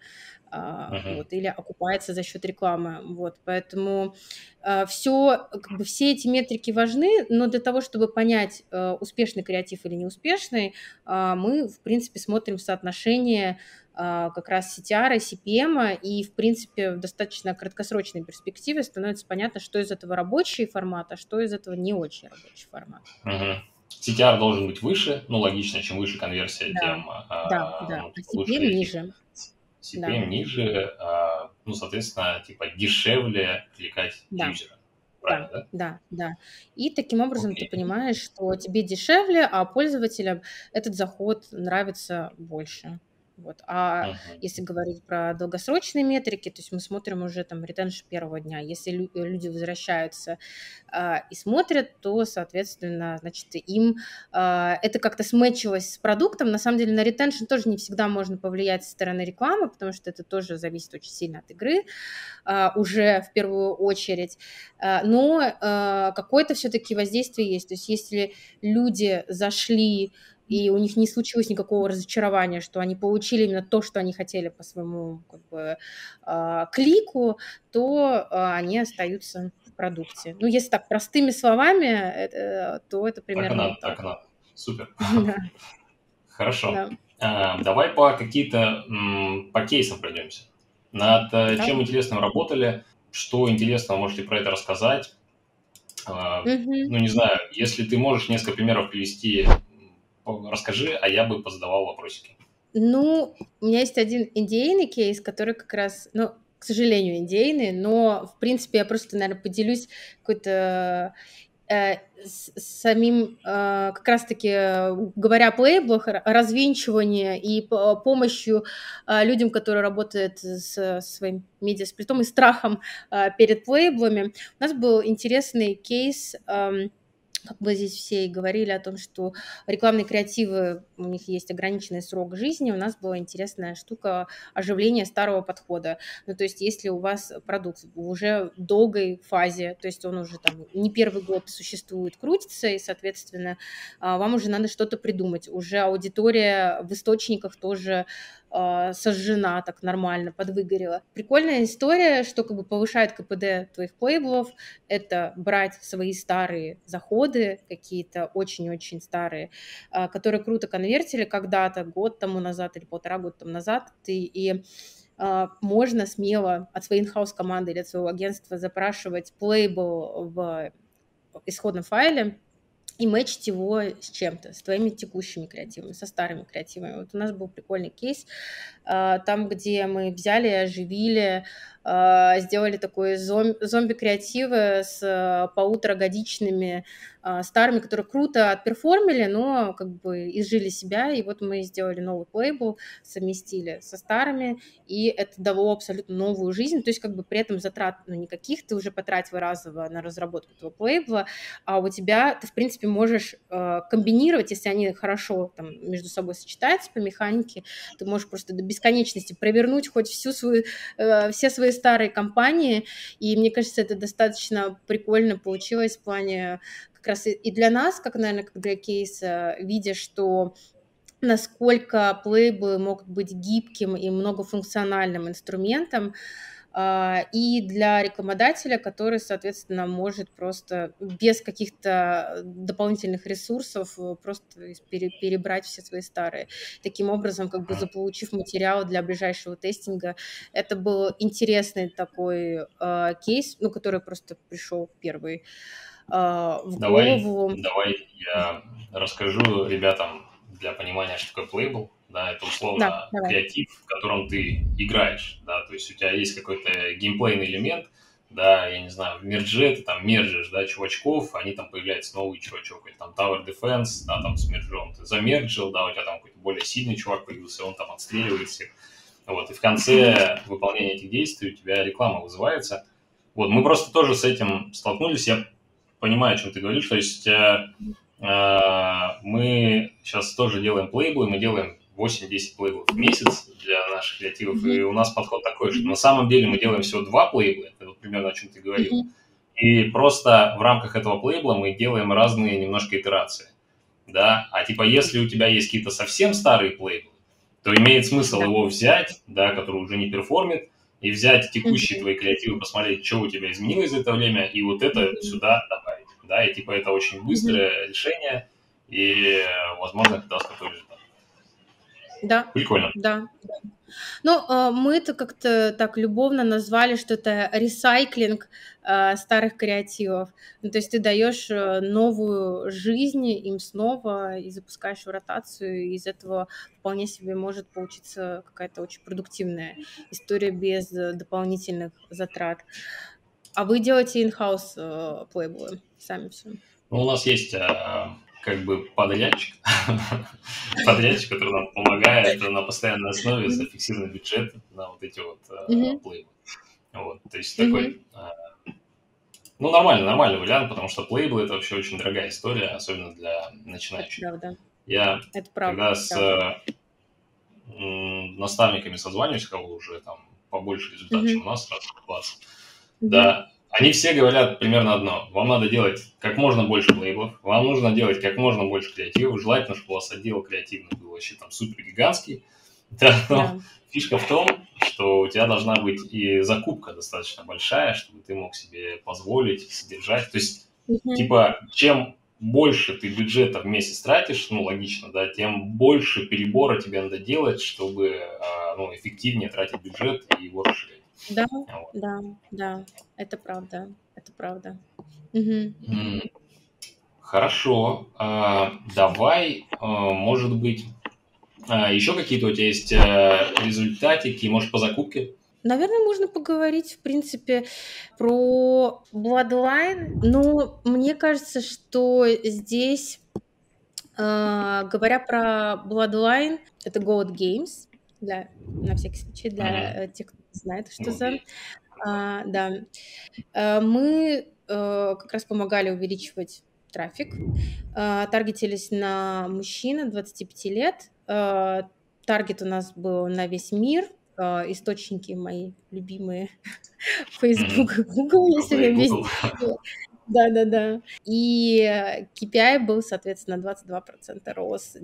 uh-huh. вот, или окупается за счет рекламы. Вот. Поэтому а, все, как бы все эти метрики важны, но для того, чтобы понять, э, успешный креатив или неуспешный, мы в принципе, смотрим соотношение а, как раз CTR, CPM, и, в принципе, в достаточно краткосрочной перспективе становится понятно, что из этого рабочий формат, а что из этого не очень рабочий формат. Угу. CTR должен быть выше, ну, логично, чем выше конверсия, да. тем а, да, да. Ну, типа, CPM лучше. ниже. CPM да. ниже, а, ну, соответственно, типа дешевле кликать да. юзера. Правильно, да, да, да. И таким образом okay. ты понимаешь, что тебе дешевле, а пользователям этот заход нравится больше. Вот. А uh-huh. если говорить про долгосрочные метрики, то есть мы смотрим уже там ретеншн первого дня. Если лю- люди возвращаются э, и смотрят, то, соответственно, значит, им э, это как-то смечилось с продуктом. На самом деле на ретеншн тоже не всегда можно повлиять со стороны рекламы, потому что это тоже зависит очень сильно от игры э, уже в первую очередь. Э, но э, какое-то все-таки воздействие есть. То есть если люди зашли и у них не случилось никакого разочарования, что они получили именно то, что они хотели по своему как бы, э, клику, то э, они остаются в продукте. Ну, если так простыми словами, это, то это примерно так. Так, надо. Супер. Хорошо. А, давай по какие-то по кейсам пройдемся. Над э, чем интересным работали, что интересного можете про это рассказать? Ну, не знаю, если ты можешь несколько примеров привести расскажи, а я бы позадавал вопросики. Ну, у меня есть один индейный кейс, который как раз, ну, к сожалению, индейный, но, в принципе, я просто, наверное, поделюсь какой-то э, с, самим, э, как раз-таки, говоря о плейблах, развенчивании и помощью э, людям, которые работают с своим медиасплитом и страхом перед плейблами. У нас был интересный кейс... Э, как мы здесь все и говорили о том, что рекламные креативы, у них есть ограниченный срок жизни, у нас была интересная штука оживления старого подхода. Ну, то есть если у вас продукт в уже долгой фазе, то есть он уже там не первый год существует, крутится, и, соответственно, а, вам уже надо что-то придумать. Уже аудитория в источниках тоже э, сожжена так нормально, подвыгорела. Прикольная история, что как бы повышает КПД твоих плейблов, это брать свои старые заходы, какие-то очень-очень старые, э, которые круто конвертили когда-то, год тому назад или полтора года тому назад, ты и можно смело от своей инхаус команды или от своего агентства запрашивать плейбл в исходном файле, и мэчить его с чем-то, с твоими текущими креативами, со старыми креативами. Вот у нас был прикольный кейс, а, там, где мы взяли, оживили а, сделали такой зомби-креативы с а, полуторагодичными старыми, которые круто отперформили, но как бы изжили себя, и вот мы сделали новый плейбл, совместили со старыми, и это дало абсолютно новую жизнь, то есть как бы при этом затрат ну, никаких, ты уже потратил разово на разработку этого плейбла, а у тебя ты, в принципе, можешь комбинировать, если они хорошо там между собой сочетаются по механике, ты можешь просто до бесконечности провернуть хоть всю свою, э, все свои старой компании, и мне кажется, это достаточно прикольно получилось в плане как раз и для нас, как, наверное, как для кейса, видя, что насколько плейблы могут быть гибким и многофункциональным инструментом, а, и для рекламодателя, который, соответственно, может просто без каких-то дополнительных ресурсов просто перебрать все свои старые. Таким образом, как бы заполучив материал для ближайшего тестинга, это был интересный такой э, кейс, ну, который просто пришел первый в давай, голову. Давай я расскажу ребятам для понимания, что такое плейбл. Да, это условно да, креатив, в котором ты играешь, да, то есть у тебя есть какой-то геймплейный элемент, да, я не знаю, в мерже ты там мержишь, да, чувачков, они там появляется новый чувачок, или там Tower Defense, да, там с мержом ты замерджил, да, у тебя там какой-то более сильный чувак появился, он там отстреливает всех, вот, и в конце выполнения этих действий у тебя реклама вызывается, вот, мы просто тоже с этим столкнулись, я понимаю, о чем ты говоришь, то есть э, э, мы сейчас тоже делаем плейблы, мы делаем 8-10 плейблов в месяц для наших креативов. Mm-hmm. И у нас подход такой, что на самом деле мы делаем всего два плейбла, это вот примерно о чем ты говорил. Mm-hmm. И просто в рамках этого плейбла мы делаем разные немножко итерации. Да? А типа если у тебя есть какие-то совсем старые плейблы, то имеет смысл его взять, да, который уже не perform ит, и взять текущие твои креативы, посмотреть, что у тебя изменилось за это время, и вот это сюда добавить. Да, и типа это очень быстрое решение, и, возможно, это даст какой-то результат. Да. Прикольно. Да. Ну, э, мы это как-то так любовно назвали, что это recycling э, старых креативов. Ну, то есть ты даешь э, новую жизнь им снова и запускаешь в ротацию, и из этого вполне себе может получиться какая-то очень продуктивная история без дополнительных затрат. А вы делаете in-house плейблы сами все? Ну, у нас есть как бы подрядчик, подрядчик, который нам помогает на постоянной основе за фиксированный бюджет на вот эти вот mm-hmm. плейбы. Вот, то есть такой, mm-hmm. ну, нормальный, нормальный вариант, потому что плейблы это вообще очень дорогая история, особенно для начинающих. Это правда. Я это правда, когда с правда. наставниками созваниваюсь, кого уже там побольше результатов, mm-hmm. чем у нас, раз 20, mm-hmm. да, они все говорят примерно одно. Вам надо делать как можно больше лейблов, вам нужно делать как можно больше креативов. Желательно, чтобы у вас отдел креативный был вообще там супер гигантский. Да, но да. фишка в том, что у тебя должна быть и закупка достаточно большая, чтобы ты мог себе позволить содержать. То есть, угу. типа, чем больше ты бюджета в месяц тратишь, ну, логично, да, тем больше перебора тебе надо делать, чтобы а, ну, эффективнее тратить бюджет и его расширять. Да, вот. да, да, это правда, это правда. Угу. Хорошо, а, давай, а, может быть, а, еще какие-то у тебя есть а, результатики, может, по закупке? Наверное, можно поговорить, в принципе, про Bloodline, но мне кажется, что здесь, э, говоря про Bloodline, это Goat Games, для, на всякий случай, для тех, кто знает, что за... А, да. А, мы а, как раз помогали увеличивать трафик, а, таргетились на мужчин 25 лет. А, таргет у нас был на весь мир, источники мои любимые Facebook и Google, если я весь... Да, да, да. И KPI был, соответственно, 22% рост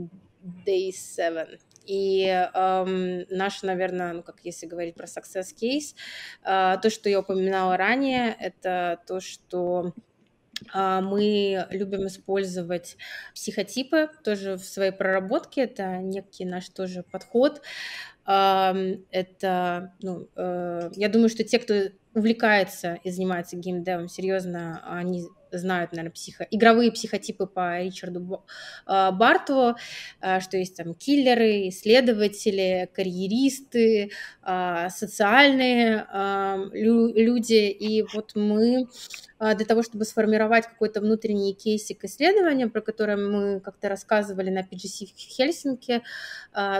Day 7. И эм, наш, наверное, ну как если говорить про success case, э, то, что я упоминала ранее, это то, что э, мы любим использовать психотипы тоже в своей проработке. Это некий наш тоже подход. Э, это, ну, э, я думаю, что те, кто увлекается и занимается геймдевом, серьезно, они знают, наверное, психо... игровые психотипы по Ричарду а, Барту, а, что есть там киллеры, исследователи, карьеристы, а, социальные люди. И вот мы для того, чтобы сформировать какой-то внутренний кейсик исследования, про которое мы как-то рассказывали на PGC в Хельсинки,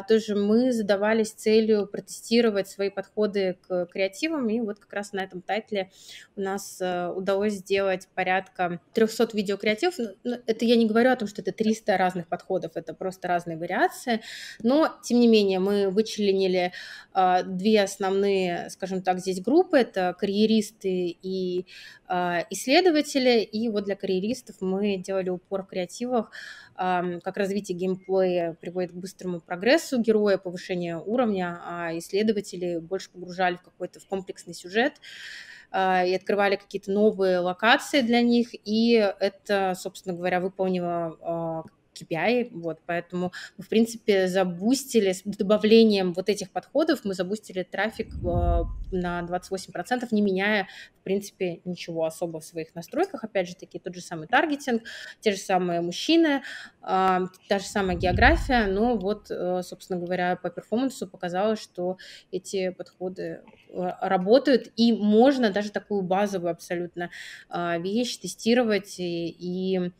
тоже мы задавались целью протестировать свои подходы к креативам, и вот как раз на этом тайтле у нас удалось сделать порядка порядка 300 видеокреативов. Ну, ну, это я не говорю о том, что это 300 разных подходов, это просто разные вариации. Но, тем не менее, мы вычленили э, две основные, скажем так, здесь группы. Это карьеристы и исследователи. И вот для карьеристов мы делали упор в креативах, как развитие геймплея приводит к быстрому прогрессу героя, повышению уровня, а исследователи больше погружали в какой-то в комплексный сюжет. А, и открывали какие-то новые локации для них, и это, собственно говоря, выполнило а, KPI, вот, поэтому мы, в принципе, забустили с добавлением вот этих подходов, мы забустили трафик э, на 28%, не меняя, в принципе, ничего особо в своих настройках, опять же таки, тот же самый таргетинг, те же самые мужчины, э, та же самая география, но вот, э, собственно говоря, по перформансу показалось, что эти подходы работают, и можно даже такую базовую абсолютно вещь тестировать и, и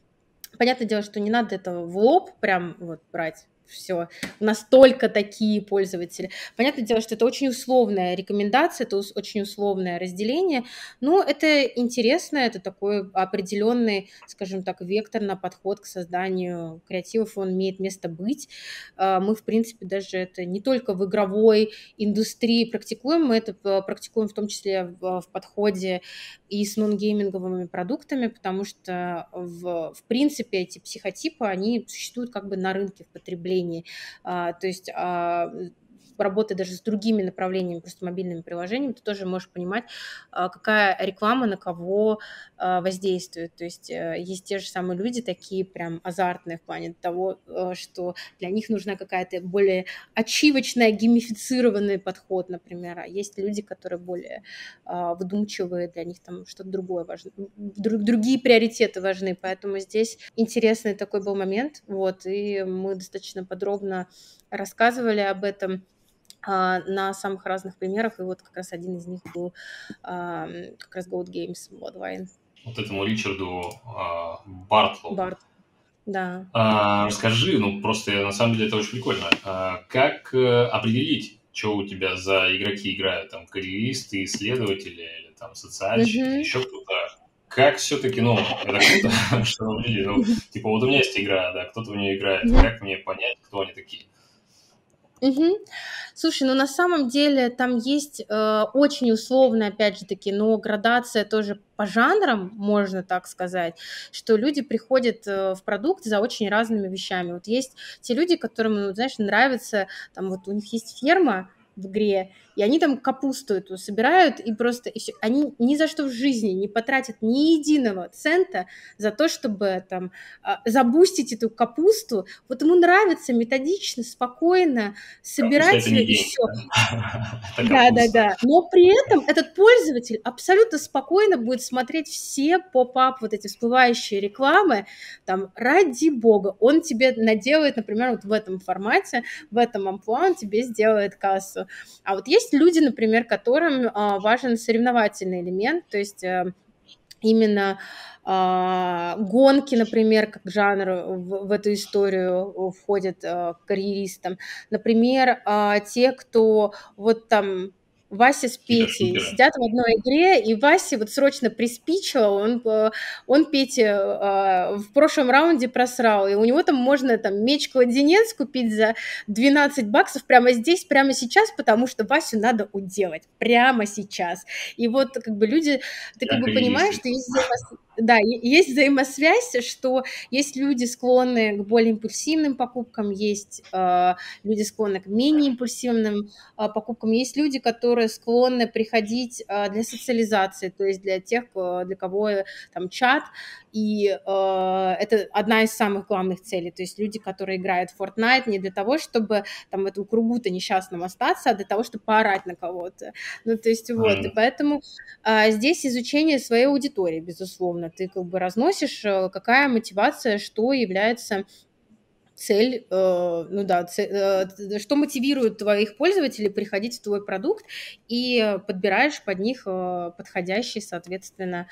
Понятное дело, что не надо этого в лоб прям вот брать, все, у нас только такие пользователи. Понятное дело, что это очень условная рекомендация, это очень условное разделение, но это интересно, это такой определенный, скажем так, вектор на подход к созданию креативов, он имеет место быть. А, мы, в принципе, даже это не только в игровой индустрии практикуем, мы это практикуем в том числе в, в подходе и с нон-гейминговыми продуктами, потому что, в, в принципе, эти психотипы, они существуют как бы на рынке в потреблении. А, то есть а, работая даже с другими направлениями, просто мобильными приложениями, ты тоже можешь понимать, а, какая реклама на кого а, воздействует. То есть э, есть те же самые люди, такие прям азартные в плане того, э, что для них нужна какая-то более ачивочная, геймифицированный подход, например. А есть люди, которые более а, выдумчивые, для них там что-то другое важно, другие приоритеты важны. Поэтому здесь интересный такой был момент, вот, и мы достаточно подробно рассказывали об этом на самых разных примерах, и вот как раз один из них был а, как раз Gold Games Bloodwine. Вот этому Ричарду а, Бартлу. Барт. Да. А, расскажи, ну просто на самом деле это очень прикольно. А, как э, определить, что у тебя за игроки играют? Там карьеристы, исследователи или там социальщики, mm-hmm. еще кто-то? Как все-таки, ну, это круто, что ну, типа, вот у меня есть игра, да, кто-то в нее играет, как мне понять, кто они такие? Угу. Слушай, ну на самом деле там есть э, очень условно, опять же таки, но градация тоже по жанрам, можно так сказать, что люди приходят э, в продукт за очень разными вещами. Вот есть те люди, которым, ну, знаешь, нравится, там вот у них есть ферма, в игре, и они там капусту эту собирают, и просто и все. они ни за что в жизни не потратят ни единого цента за то, чтобы там а, забустить эту капусту. Вот ему нравится методично, спокойно собирать ее и все. Да, да, да. Но при этом этот пользователь абсолютно спокойно будет смотреть все поп-ап, вот эти всплывающие рекламы, там, ради бога, он тебе наделает, например, вот в этом формате, в этом амплуа он тебе сделает кассу. А вот есть люди, например, которым а, важен соревновательный элемент, то есть э, именно э, гонки, например, как жанр в, эту историю входят э, карьеристам. Например, э, те, кто вот там Вася с Петей сидят в одной игре, и Вася вот срочно приспичило, он, э, он Пете э, в прошлом раунде просрал, и у него там можно там меч-кладенец купить за 12 баксов прямо здесь, прямо сейчас, потому что Васю надо уделать прямо сейчас. И вот как бы люди, ты как бы понимаешь, что есть да, есть взаимосвязь, что есть люди склонны к более импульсивным покупкам, есть э, люди склонны к менее импульсивным э, покупкам, есть люди, которые склонны приходить э, для социализации, то есть для тех, э, для кого там чат и э, это одна из самых главных целей. То есть люди, которые играют в Fortnite, не для того, чтобы там в этом кругу-то несчастном остаться, а для того, чтобы поорать на кого-то. Ну, то есть вот, mm. и поэтому э, здесь изучение своей аудитории, безусловно. Ты как бы разносишь, э, какая мотивация, что является цель, э, ну да, цель, э, что мотивирует твоих пользователей приходить в твой продукт и подбираешь под них э, подходящий, соответственно,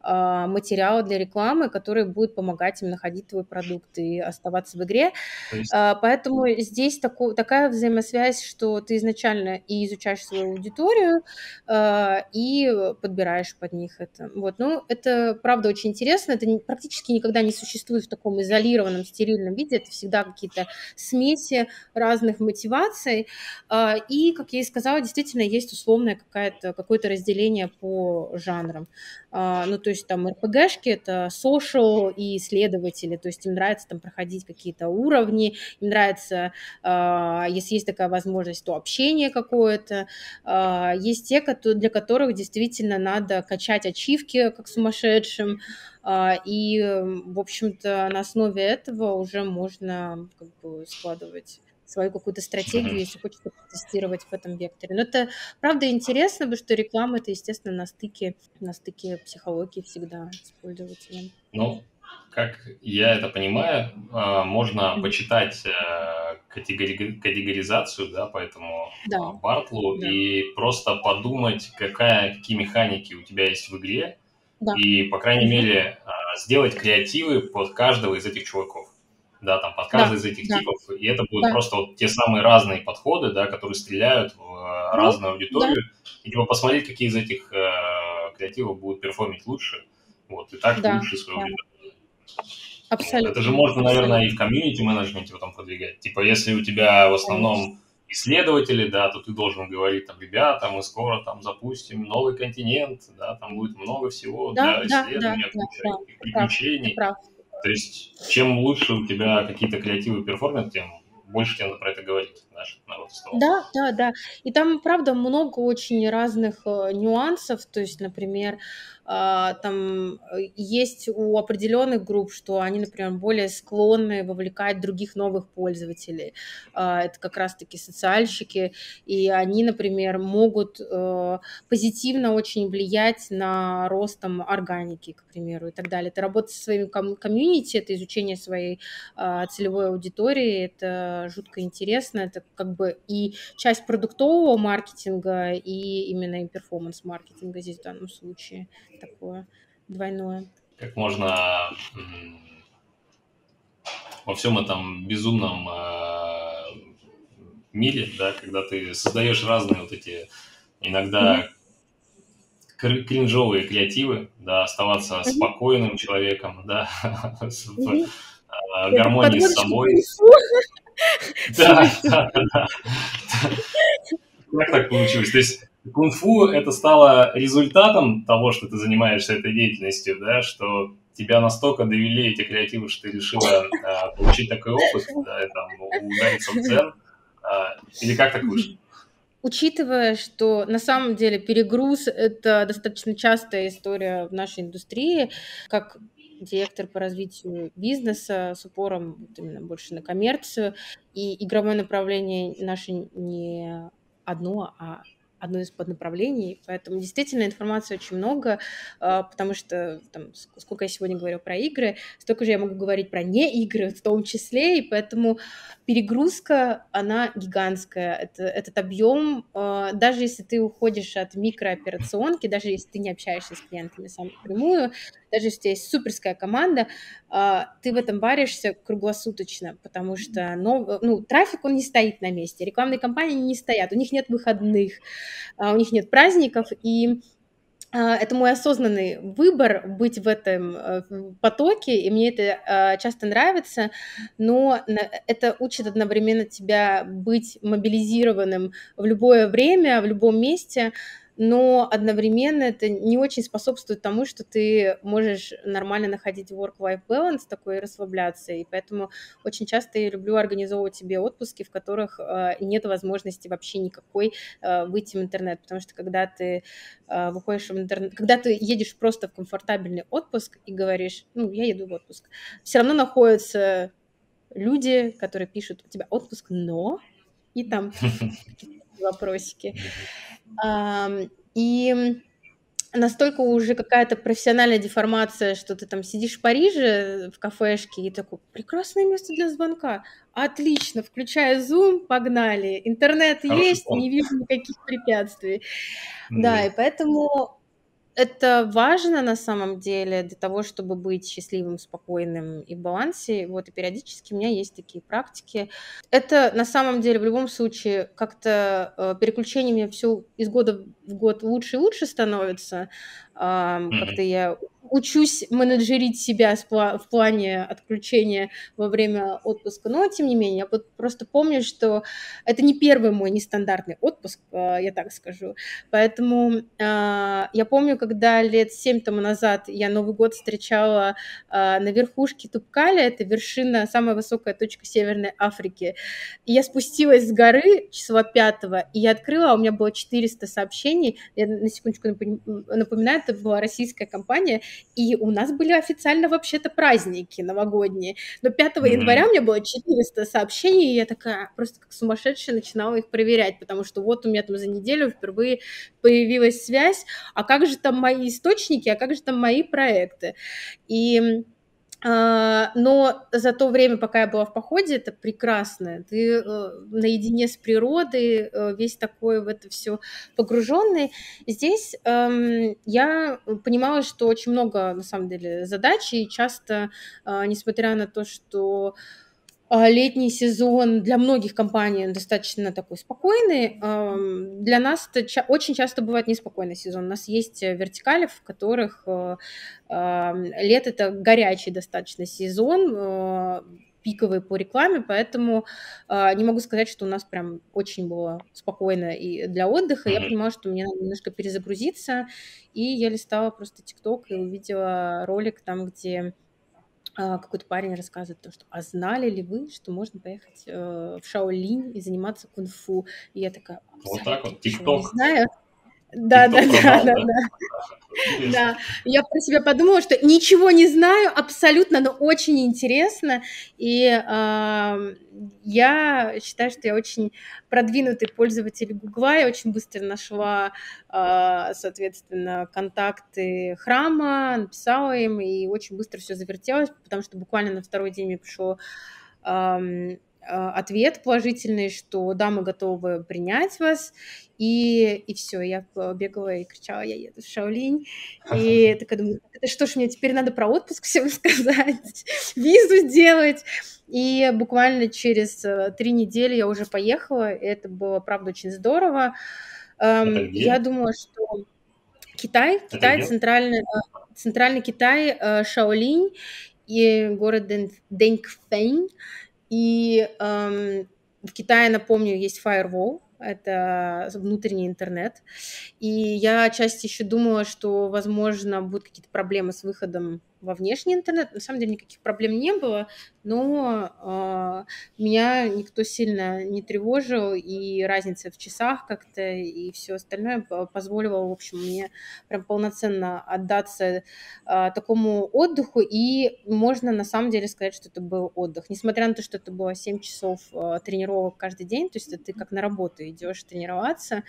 а, материалы для рекламы, которые будут помогать им находить твой продукт и оставаться в игре. Есть... А, поэтому здесь тако, такая взаимосвязь, что ты изначально и изучаешь свою аудиторию, а, и подбираешь под них это. Вот. Ну, это правда очень интересно. Это практически никогда не существует в таком изолированном, стерильном виде. Это всегда какие-то смеси разных мотиваций. И, как я и сказала, действительно есть условное какое-то какое-то разделение по жанрам. Ну, то есть там РПГшки — это social и исследователи, то есть им нравится там проходить какие-то уровни, им нравится, э, если есть такая возможность, то общение какое-то. Э, есть те, для которых действительно надо качать ачивки как сумасшедшим, и, в общем-то, на основе этого уже можно как бы складывать свою какую-то стратегию, если хочется тестировать в этом векторе. Но это правда интересно, потому что реклама это, естественно, на стыке, на стыке психологии всегда с пользователем. Ну, как я это понимаю, а, можно почитать э, категоризацию, да, по этому да. А, Бартлу да. и просто подумать, какая, какие механики у тебя есть в игре, да. и, по крайней мере, а, сделать креативы под каждого из этих чуваков да, там под каждый да, из этих да. типов, и это будут да. просто вот те самые разные подходы, да, которые стреляют в ну, разную аудиторию, да. и типа посмотреть, какие из этих э, креативов будут перформить лучше, вот, и так да, лучше свою да. аудиторию. Абсолютно. Это же можно, наверное, и в комьюнити-менеджменте потом продвигать. Типа, если у тебя в основном исследователи, да, то ты должен говорить, там, ребята, мы скоро там запустим новый континент, да, там будет много всего да, для да, да, да, приключений. Прав. То есть, чем лучше у тебя какие-то креативы перформят, тем больше тебе надо про это говорить, наш народ Да, да, да. И там, правда, много очень разных э, нюансов. То есть, например, а, там э, есть у определенных групп, что они, например, более склонны вовлекать других новых пользователей. А, это как раз-таки социальщики, и они, например, могут э, позитивно очень влиять на рост там, органики, к примеру, и так далее. Это работа со своими комьюнити, это изучение своей а, целевой аудитории, это жутко интересно, это как бы и часть продуктового маркетинга, и именно и перформанс-маркетинга здесь в данном случае такое двойное. Как можно во всем этом безумном э, мире, да, когда ты создаешь разные вот эти иногда mm-hmm. кринжовые креативы, да, оставаться mm-hmm. спокойным человеком, да, в mm-hmm. гармонии с собой. Да, да, да. Как так получилось? То есть кунг-фу это стало результатом того, что ты занимаешься этой деятельностью, да, что тебя настолько довели эти креативы, что ты решила а, получить такой опыт, да, и, там, удариться в дзен, а, или как так вышло? Учитывая, что на самом деле перегруз – это достаточно частая история в нашей индустрии, как директор по развитию бизнеса с упором вот именно больше на коммерцию, и игровое направление наше не одно, а одно из поднаправлений, поэтому действительно информации очень много, а, потому что там, сколько я сегодня говорю про игры, столько же я могу говорить про не игры в том числе, и поэтому перегрузка, она гигантская. Это, этот объем, а, даже если ты уходишь от микрооперационки, даже если ты не общаешься с клиентами сам напрямую, даже если у тебя есть суперская команда, ты в этом варишься круглосуточно, потому что ну, ну, трафик, он не стоит на месте, рекламные кампании не стоят, у них нет выходных, а, у них нет праздников, и а, это мой осознанный выбор быть в этом э, потоке, и мне это часто нравится, но это учит одновременно тебя быть мобилизированным в любое время, в любом месте, но одновременно это не очень способствует тому, что ты можешь нормально находить work-life balance такой и расслабляться, и поэтому очень часто я люблю организовывать себе отпуски, в которых э, нет возможности вообще никакой э, выйти в интернет, потому что когда ты э, выходишь в интернет, когда ты едешь просто в комфортабельный отпуск и говоришь, ну, я еду в отпуск, все равно находятся люди, которые пишут, у тебя отпуск, но, и там вопросики. И настолько уже какая-то профессиональная деформация, что ты там сидишь в Париже в кафешке и такой, прекрасное место для звонка, отлично, включаю Zoom, погнали, интернет Хорошо. есть, не вижу никаких препятствий. Mm-hmm. Да, и поэтому это важно на самом деле для того, чтобы быть счастливым, спокойным и в балансе. Вот и периодически у меня есть такие практики. Это на самом деле в любом случае как-то э, переключение мне все из года в год лучше и лучше становится. Э, mm-hmm. Как-то я учусь менеджерить себя в плане отключения во время отпуска, но тем не менее, я просто помню, что это не первый мой нестандартный отпуск, э, я так скажу, поэтому а, я помню, когда лет семь тому назад я Новый год встречала а, на верхушке Тупкаля, это вершина, самая высокая точка Северной Африки, и я спустилась с горы числа пятого, и я открыла, у меня было 400 сообщений, я на секундочку напоминаю, это была российская компания, и у нас были официально вообще-то праздники новогодние. Но 5 mm-hmm. января у меня было 400 сообщений, и я такая просто как сумасшедшая начинала их проверять, потому что вот у меня там за неделю впервые появилась связь, а как же там мои источники, а как же там мои проекты. И но за то время, пока я была в походе, это прекрасно. Ты э, наедине с природой, э, весь такой в это все погруженный. Здесь эм, я понимала, что очень много, на самом деле, задач, и часто, а, несмотря на то, что а, летний сезон для многих компаний достаточно такой спокойный. Для нас это очень часто бывает неспокойный сезон. У нас есть э, вертикали, в которых э, лето это горячий достаточно сезон, э, пиковый по рекламе, поэтому не могу сказать, что у нас прям очень было спокойно и для отдыха. Я понимала, что мне надо немножко перезагрузиться, и я листала просто ТикТок и увидела ролик там, где а, какой-то парень рассказывает то, что «А знали ли вы, что можно поехать э, в Шаолинь и заниматься кунг-фу?» И я такая «Вот так вот, ТикТок». Не знаю. Да, да, да, да, да. Да, я про себя подумала, что ничего не знаю абсолютно, но очень интересно. И э, я считаю, что я очень продвинутый пользователь Гугла. Я очень быстро нашла, э, соответственно, контакты храма, написала им, и очень быстро все завертелось, потому что буквально на второй день мне пришло ответ положительный, что да, мы готовы принять вас, и, и все, я бегала и кричала, я еду в Шаолинь, и такая думаю, это что ж, мне теперь надо про отпуск всем сказать, визу сделать, и буквально через э, три недели я уже поехала, это было, правда, очень здорово. Эм, я думала, что Китай, это Китай, центральный, э, центральный Китай, э, Шаолинь и город Дэнькфэнь, и эм, в Китае, напомню, есть Firewall, это внутренний интернет. И я отчасти еще думала, что, возможно, будут какие-то проблемы с выходом во внешний интернет. На самом деле никаких проблем не было, но э, меня никто сильно не тревожил, и разница в часах как-то и все остальное позволило, в общем, мне прям полноценно отдаться э, такому отдыху, и можно на самом деле сказать, что это был отдых. Несмотря на то, что это было 7 часов э, тренировок каждый день, то есть это ты как на работу идешь тренироваться,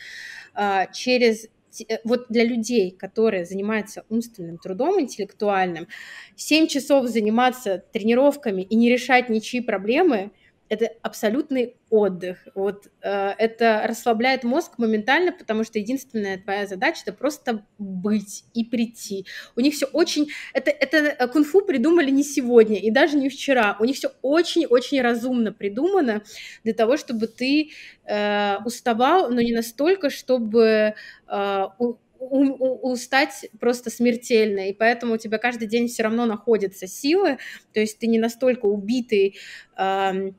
э, через вот для людей, которые занимаются умственным трудом, интеллектуальным, 7 часов заниматься тренировками и не решать ничьи проблемы – это абсолютный отдых. Вот э, это расслабляет мозг моментально, потому что единственная твоя задача это просто быть и прийти. У них все очень это это э, кунг-фу придумали не сегодня и даже не вчера. У них все очень-очень разумно придумано для того, чтобы ты э, уставал, но не настолько, чтобы э, устать просто смертельно, и поэтому у тебя каждый день все равно находятся силы, то есть ты не настолько убитый, э,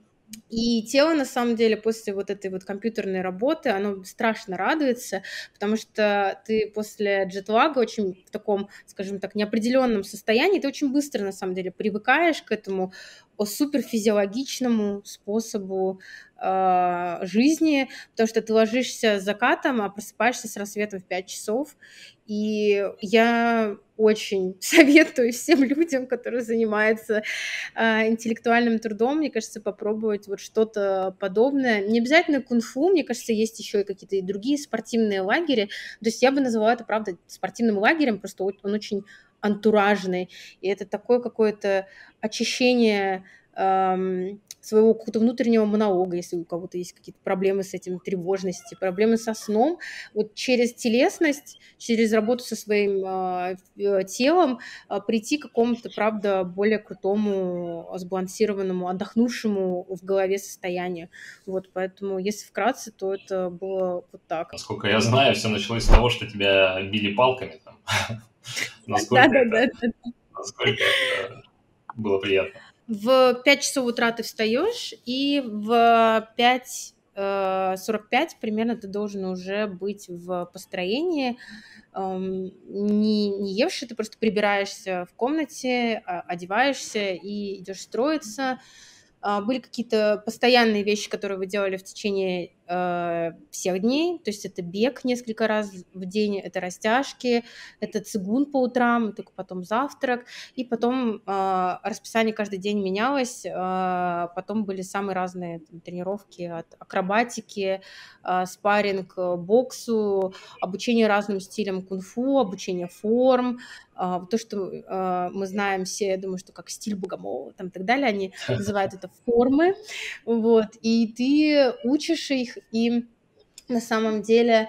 и тело, на самом деле, после вот этой вот компьютерной работы, оно страшно радуется, потому что ты после джетлага очень в таком, скажем так, неопределенном состоянии, ты очень быстро, на самом деле, привыкаешь к этому суперфизиологичному способу э, жизни, потому что ты ложишься закатом, а просыпаешься с рассветом в 5 часов, и я очень советую всем людям, которые занимаются э, интеллектуальным трудом, мне кажется, попробовать вот что-то подобное. Не обязательно кунг-фу, мне кажется, есть еще и какие-то и другие спортивные лагеря. То есть я бы назвала это, правда, спортивным лагерем, просто он очень антуражный, и это такое какое-то очищение эм, своего какого-то внутреннего монолога, если у кого-то есть какие-то проблемы с этим, тревожности, проблемы со сном, вот через телесность, через работу со своим э, телом э, прийти к какому-то, правда, более крутому, сбалансированному, отдохнувшему в голове состоянию. Вот, поэтому, если вкратце, то это было вот так. Насколько я знаю, все началось с того, что тебя били палками там. Насколько это было приятно. В 5 часов утра ты встаешь, и в 5 45 э, примерно ты должен уже быть в построении, не, не евший, ты просто прибираешься в комнате, а, одеваешься и идешь строиться. Были какие-то постоянные вещи, которые вы делали в течение э, всех дней, то есть это бег несколько раз в день, это растяжки, это цигун по утрам, только потом завтрак, и потом э, расписание каждый день менялось, э, потом были самые разные там, тренировки от акробатики, э, спарринг, боксу, обучение разным стилям кунг-фу, обучение форм, а, то, что а, мы знаем все, я думаю, что как стиль Богомолова там и так далее, они называют это формы, вот, и ты учишь их, и на самом деле,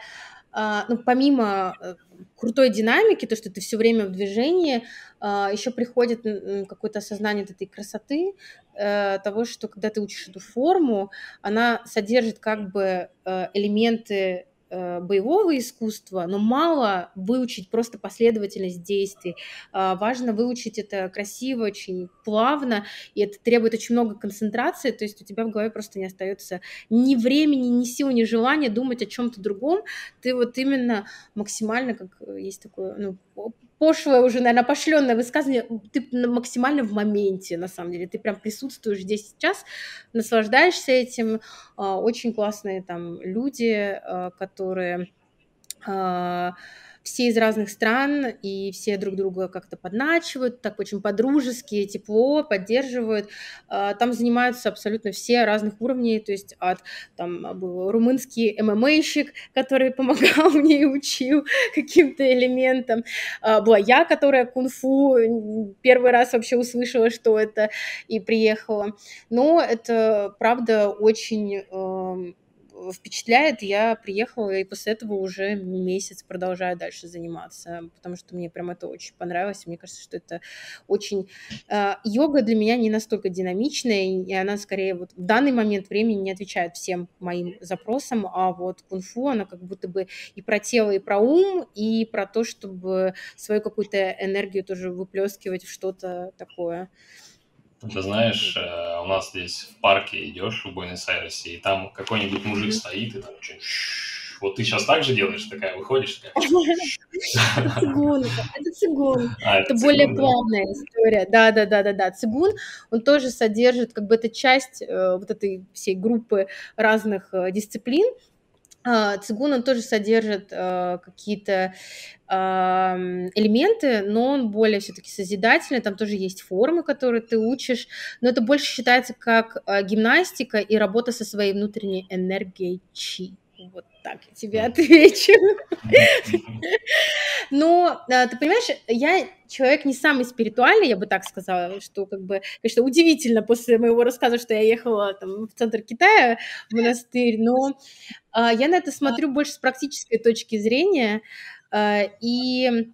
а, ну, помимо э, крутой динамики, то, что ты все время в движении, еще приходит какое-то осознание этой красоты, э, того, что когда ты учишь эту форму, она содержит как бы э, элементы боевого искусства, но мало выучить просто последовательность действий. А, важно выучить это красиво, очень плавно, и это требует очень много концентрации, то есть у тебя в голове просто не остается ни времени, ни сил, ни желания думать о чем-то другом. Ты вот именно максимально, как э, есть такое, ну, пошлое уже, наверное, пошленное высказывание, ты максимально в моменте, на самом деле, ты прям присутствуешь здесь сейчас, наслаждаешься этим, а, очень классные там люди, а, которые а, все из разных стран, и все друг друга как-то подначивают, так очень по-дружески, тепло, поддерживают. А, там занимаются абсолютно все разных уровней, то есть от там был румынский ММАщик, который помогал мне и учил каким-то элементам. А, была я, которая кунг-фу первый раз вообще услышала, что это, и приехала. Но это, правда, очень эм, впечатляет. Я приехала и после этого уже месяц продолжаю дальше заниматься, потому что мне прям это очень понравилось. Мне кажется, что это очень... Э, йога для меня не настолько динамичная, и она скорее вот в данный момент времени не отвечает всем моим запросам, а вот кунг-фу, она как будто бы и про тело, и про ум, и про то, чтобы свою какую-то энергию тоже выплескивать в что-то такое. Ты знаешь, э, у нас здесь в парке идешь в Буэнос-Айресе, и там какой-нибудь мужик стоит, и там что вот ты сейчас так же делаешь, такая выходишь, такая... Цигун, это цигун. А, это более плавная история. Да, да, да, да, да. Цигун, он тоже содержит, как бы это часть э, вот этой всей группы разных э, дисциплин, цигун, он тоже содержит э, какие-то э, элементы, но он более все-таки созидательный, там тоже есть формы, которые ты учишь, но это больше считается как э, гимнастика и работа со своей внутренней энергией чи. Вот так я тебе отвечу. Но, а, ты понимаешь, я человек не самый спиритуальный, я бы так сказала, что как бы, конечно, удивительно после моего рассказа, что я ехала там в центр Китая, в монастырь, но а, я на это смотрю больше с практической точки зрения, а, и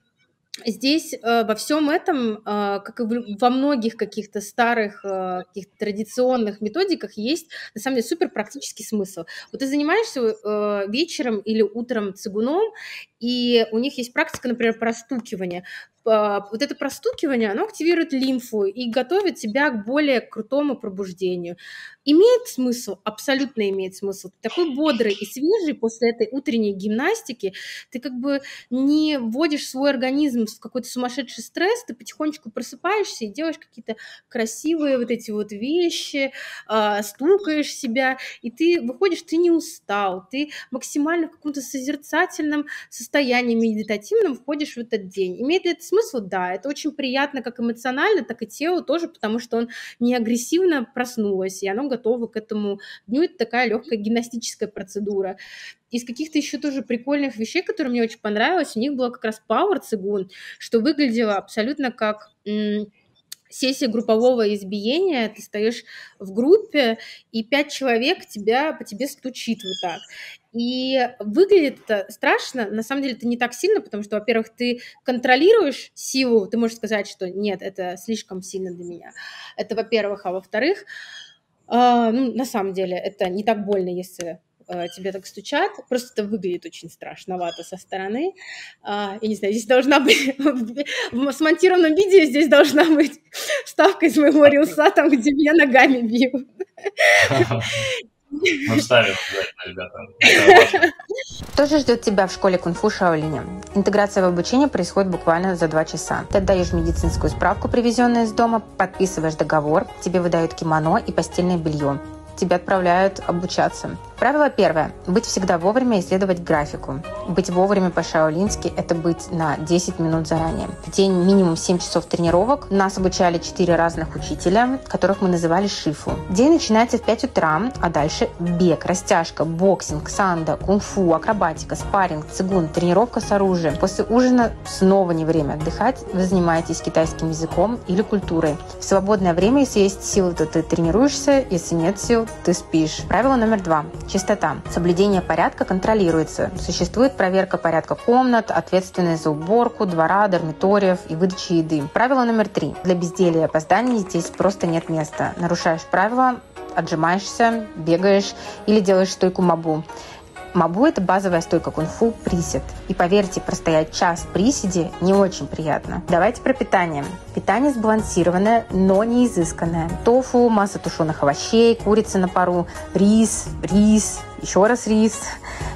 здесь э, во всем этом, э, как и в, во многих каких-то старых, э, каких-то традиционных методиках, есть на самом деле супер практический смысл. Вот ты занимаешься э, вечером или утром цигуном, и у них есть практика, например, простукивания. Вот это простукивание, оно активирует лимфу и готовит тебя к более крутому пробуждению. Имеет смысл? Абсолютно имеет смысл. Ты такой бодрый и свежий после этой утренней гимнастики. Ты как бы не вводишь свой организм в какой-то сумасшедший стресс, ты потихонечку просыпаешься и делаешь какие-то красивые вот эти вот вещи, э, стукаешь себя, и ты выходишь, ты не устал, ты максимально в каком-то созерцательном состоянии медитативном входишь в этот день. Имеет ли это смысл? Да, это очень приятно как эмоционально, так и телу тоже, потому что он не агрессивно проснулось, и оно готовы к этому дню. Это такая легкая гимнастическая процедура. Из каких-то еще тоже прикольных вещей, которые мне очень понравилось, у них было как раз Power цигун, что выглядело абсолютно как сессия группового избиения, ты стоишь в группе, и пять человек тебя, по тебе стучит вот так. И выглядит это страшно, на самом деле это не так сильно, потому что, во-первых, ты контролируешь силу, ты можешь сказать, что нет, это слишком сильно для меня. Это во-первых, а во-вторых, а, ну, на самом деле, это не так больно, если тебе так стучат. Просто это выглядит очень страшновато со стороны. А, я не знаю, здесь должна быть... В смонтированном видео здесь должна быть вставка из моего рилса, там, где меня ногами бьют. Мы вставим ребята. Что же ждет тебя в школе кунг-фу Шаолиня? Интеграция в обучение происходит буквально за два часа. Ты отдаешь медицинскую справку, привезенную из дома, подписываешь договор, тебе выдают кимоно и постельное белье тебя отправляют обучаться. Правило первое. Быть всегда вовремя и следовать графику. Быть вовремя по-шаолински – это быть на 10 минут заранее. В день минимум 7 часов тренировок. Нас обучали 4 разных учителя, которых мы называли шифу. День начинается в 5 утра, а дальше бег, растяжка, боксинг, санда, кунг-фу, акробатика, спарринг, цигун, тренировка с оружием. После ужина снова не время отдыхать. Вы занимаетесь китайским языком или культурой. В свободное время, если есть силы, то ты тренируешься, если нет сил, ты спишь. Правило номер два. Чистота. Соблюдение порядка контролируется. Существует проверка порядка комнат, ответственность за уборку, двора, дармиториев и выдачи еды. Правило номер три. Для безделия и опозданий здесь просто нет места. Нарушаешь правила, отжимаешься, бегаешь или делаешь стойку мабу. Мабу – это базовая стойка кунг-фу присед. И поверьте, простоять час в приседе не очень приятно. Давайте про питание. Питание сбалансированное, но не изысканное. Тофу, масса тушеных овощей, курица на пару, рис, рис, еще раз рис,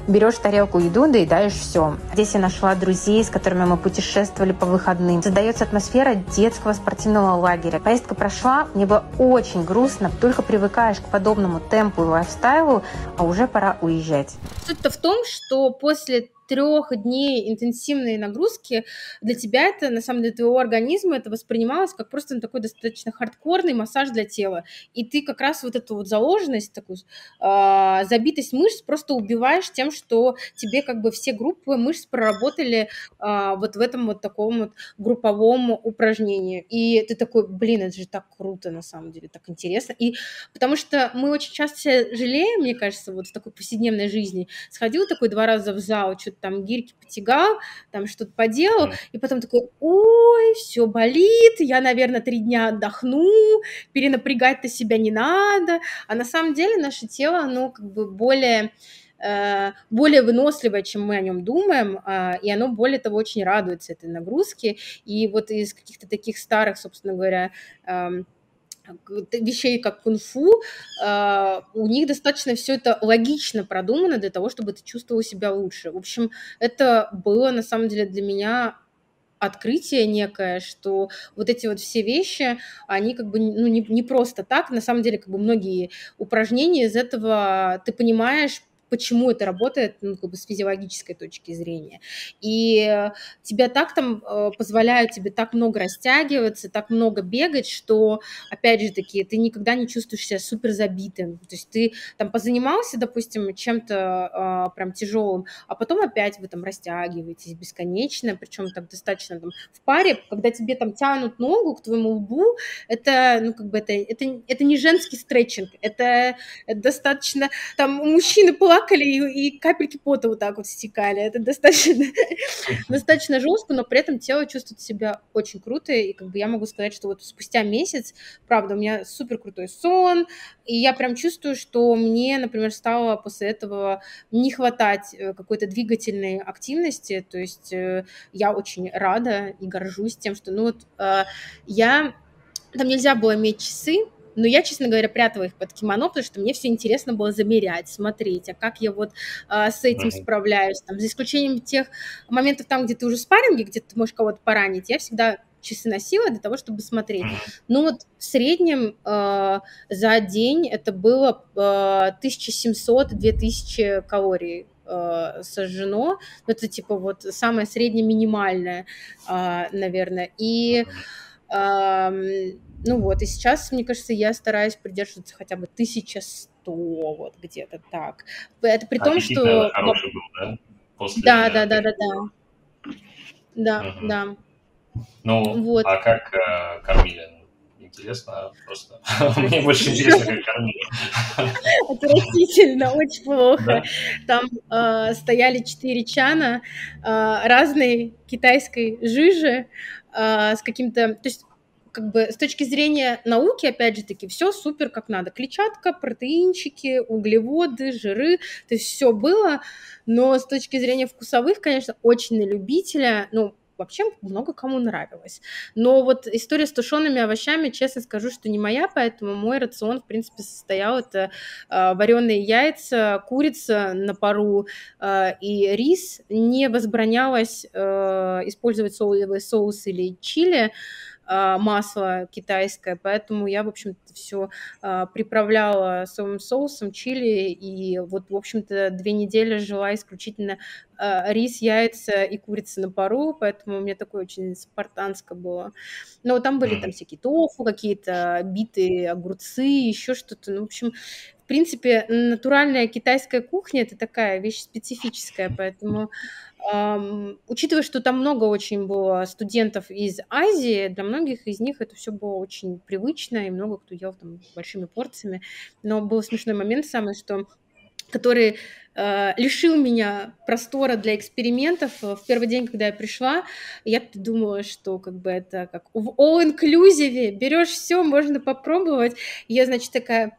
берешь тарелку еду, доедаешь все. Здесь я нашла друзей, с которыми мы путешествовали по выходным. Создается атмосфера детского спортивного лагеря. Поездка прошла, мне было очень грустно, только привыкаешь к подобному темпу и лайфстайлу, а уже пора уезжать. Суть-то в том, что после трех дней интенсивной нагрузки для тебя это, на самом деле, твоего организма это воспринималось как просто ну, такой достаточно хардкорный массаж для тела. И ты как раз вот эту вот заложенность, такую э, забитость мышц просто убиваешь тем, что тебе как бы все группы мышц проработали э, вот в этом вот таком вот групповом упражнении. И ты такой, блин, это же так круто на самом деле, так интересно. И потому что мы очень часто жалеем, мне кажется, вот в такой повседневной жизни. Сходил такой два раза в зал, что-то там гирьки потягал, там что-то поделал, и потом такой, ой, все болит, я, наверное, три дня отдохну, перенапрягать-то себя не надо. А на самом деле наше тело, оно как бы более э, более выносливое, чем мы о нем думаем, а, и оно, более того, очень радуется этой нагрузке. И вот из каких-то таких старых, собственно говоря, эм, вещей, как кунг-фу, э, у них достаточно все это логично продумано для того, чтобы ты чувствовал себя лучше. В общем, это было на самом деле для меня открытие некое, что вот эти вот все вещи, они как бы ну, не, не просто так, на самом деле как бы многие упражнения из этого ты понимаешь, почему это работает ну, как бы с физиологической точки зрения. И тебя так там э, позволяют тебе так много растягиваться, так много бегать, что, опять же таки, ты никогда не чувствуешь себя супер забитым. То есть ты там позанимался, допустим, чем-то э, прям тяжелым, а потом опять вы там растягиваетесь бесконечно, причем так достаточно там в паре, когда тебе там тянут ногу к твоему лбу, это, ну, как бы это, это, это не женский стретчинг, это, достаточно, там у мужчины плачут, плакали, и, и капельки пота вот так вот стекали. Это достаточно, достаточно жестко, но при этом тело чувствует себя очень круто, и как бы я могу сказать, что вот спустя месяц, правда, у меня супер крутой сон, и я прям чувствую, что мне, например, стало после этого не хватать э, какой-то двигательной активности, то есть э, я очень рада и горжусь тем, что, ну вот, э, я там нельзя было иметь часы, но я, честно говоря, прятала их под кимоно, потому что мне все интересно было замерять, смотреть, а как я вот а, с этим mm-hmm. справляюсь. Там, за исключением тех моментов там, где ты уже в спарринге, где ты можешь кого-то поранить, я всегда часы носила для того, чтобы смотреть. Ну вот в среднем э, за день это было э, 1700-2000 калорий э, сожжено. Это типа вот самое среднее минимальное, э, наверное. И э, ну вот, и сейчас, мне кажется, я стараюсь придерживаться хотя бы 1100, вот где-то так. Это при а том, что... хороший был, да? После... Да, да, да, да, да. Да, угу. да. Ну, вот. а как э, кормили? Интересно просто. Мне больше интересно, как кормили. Отвратительно, очень плохо. Там э, стояли четыре чана э, разной китайской жижи э, с каким-то... То есть как бы с точки зрения науки, опять же таки, все супер как надо. Клетчатка, протеинчики, углеводы, жиры, то есть все было, но с точки зрения вкусовых, конечно, очень на любителя, ну, вообще много кому нравилось. Но вот история с тушеными овощами, честно скажу, что не моя, поэтому мой рацион, в принципе, состоял это вареные яйца, курица на пару э, и рис. Не возбранялось э, использовать соевый соус или чили, масло китайское, поэтому я, в общем-то, все а, приправляла соевым соусом, чили, и вот, в общем-то, две недели жила исключительно а, рис, яйца и курица на пару, поэтому у меня такое очень спартанское было. Но там были там всякие тофу, какие-то битые огурцы, еще что-то. Ну, в общем, принципе, натуральная китайская кухня – это такая вещь специфическая, поэтому учитывая, что там много очень было студентов из Азии, для многих из них это все было очень привычно, и много кто ел там большими порциями. Но был смешной момент самый, что который э, лишил меня простора для экспериментов. В первый день, когда я пришла, я думала, что как бы это как в all-inclusive, берешь все, можно попробовать. Я, значит, такая,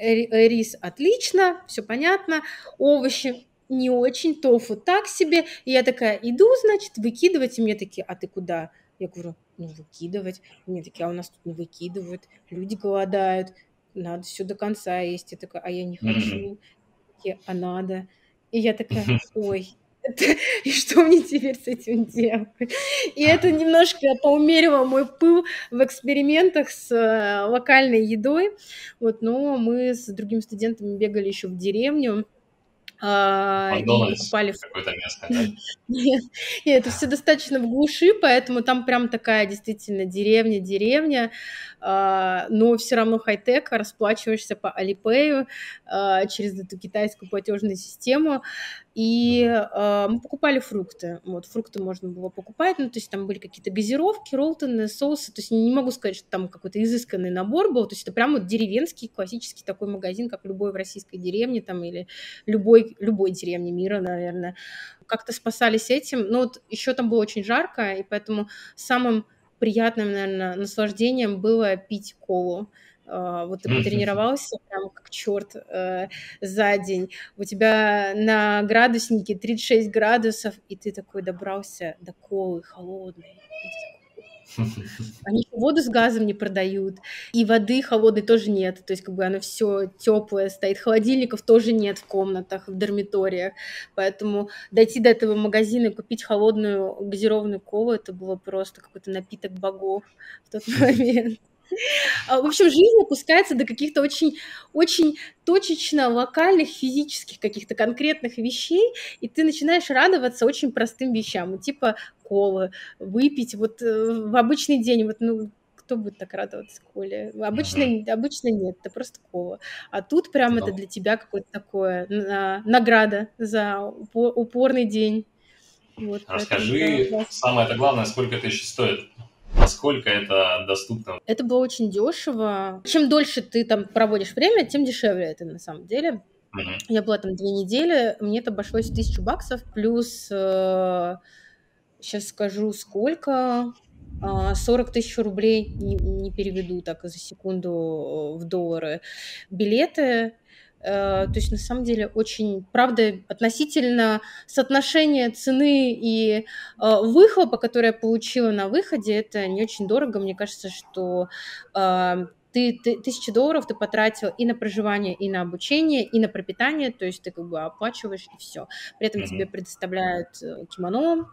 рис отлично, все понятно, овощи не очень, тофу так себе. И я такая, иду, значит, выкидывать. И мне такие, а ты куда? Я говорю, ну, выкидывать. И мне такие, а у нас тут не выкидывают, люди голодают, надо все до конца есть. Я такая, а я не хочу. Mm-hmm. а надо. И я такая, ой, и что мне теперь с этим делать? И это немножко поумерило мой пыл в экспериментах с э, локальной едой. Вот, но мы с другими студентами бегали еще в деревню, А, Макдональдс, покупали... какое-то место, да? Нет, нет, это все достаточно в глуши, поэтому там прям такая действительно деревня-деревня, а, но все равно хай-тек, расплачиваешься по Alipay а, через эту китайскую платежную систему, и э, мы покупали фрукты. Вот, фрукты можно было покупать, ну, то есть там были какие-то газировки, роллтоны, соусы. То есть не могу сказать, что там какой-то изысканный набор был. То есть это прям вот деревенский, классический такой магазин, как любой в российской деревне там или любой, любой деревне мира, наверное. Как-то спасались этим. Но вот еще там было очень жарко, и поэтому самым приятным, наверное, наслаждением было пить колу. А, вот ты потренировался прям как черт э, за день, у тебя на градуснике 36 градусов, и ты такой добрался до колы холодной. Они воду с газом не продают, и воды холодной тоже нет. То есть, как бы оно все теплое стоит. Холодильников тоже нет в комнатах, в дармиториях. Поэтому дойти до этого магазина и купить холодную газированную колу, это было просто какой-то напиток богов в тот момент. А, в общем, жизнь опускается до каких-то очень, очень точечно локальных физических каких-то конкретных вещей, и ты начинаешь радоваться очень простым вещам, типа колы, выпить вот э, в обычный день, вот, ну, кто будет так радоваться коле? Обычно, uh-huh. обычно нет, это просто кола. А тут прям no. это для тебя какое-то такое на, награда за упор, упорный день. Вот, Расскажи, поэтому, самое это главное, сколько это еще стоит? Насколько это доступно? Это было очень дешево. Чем дольше ты там проводишь время, тем дешевле это на самом деле. Uh-huh. Я была там две недели, мне это обошлось в тысячу баксов, плюс, э, сейчас скажу, сколько, 40 а, тысяч рублей, не, не переведу так за секунду в доллары. Билеты Э, то есть на самом деле очень, правда, относительно соотношения цены и э, выхлопа, который я получила на выходе, это не очень дорого. Мне кажется, что э, ты, ты тысячи долларов ты потратил и на проживание, и на обучение, и на пропитание, то есть ты как бы оплачиваешь и все. При этом mm-hmm. тебе предоставляют кимоно,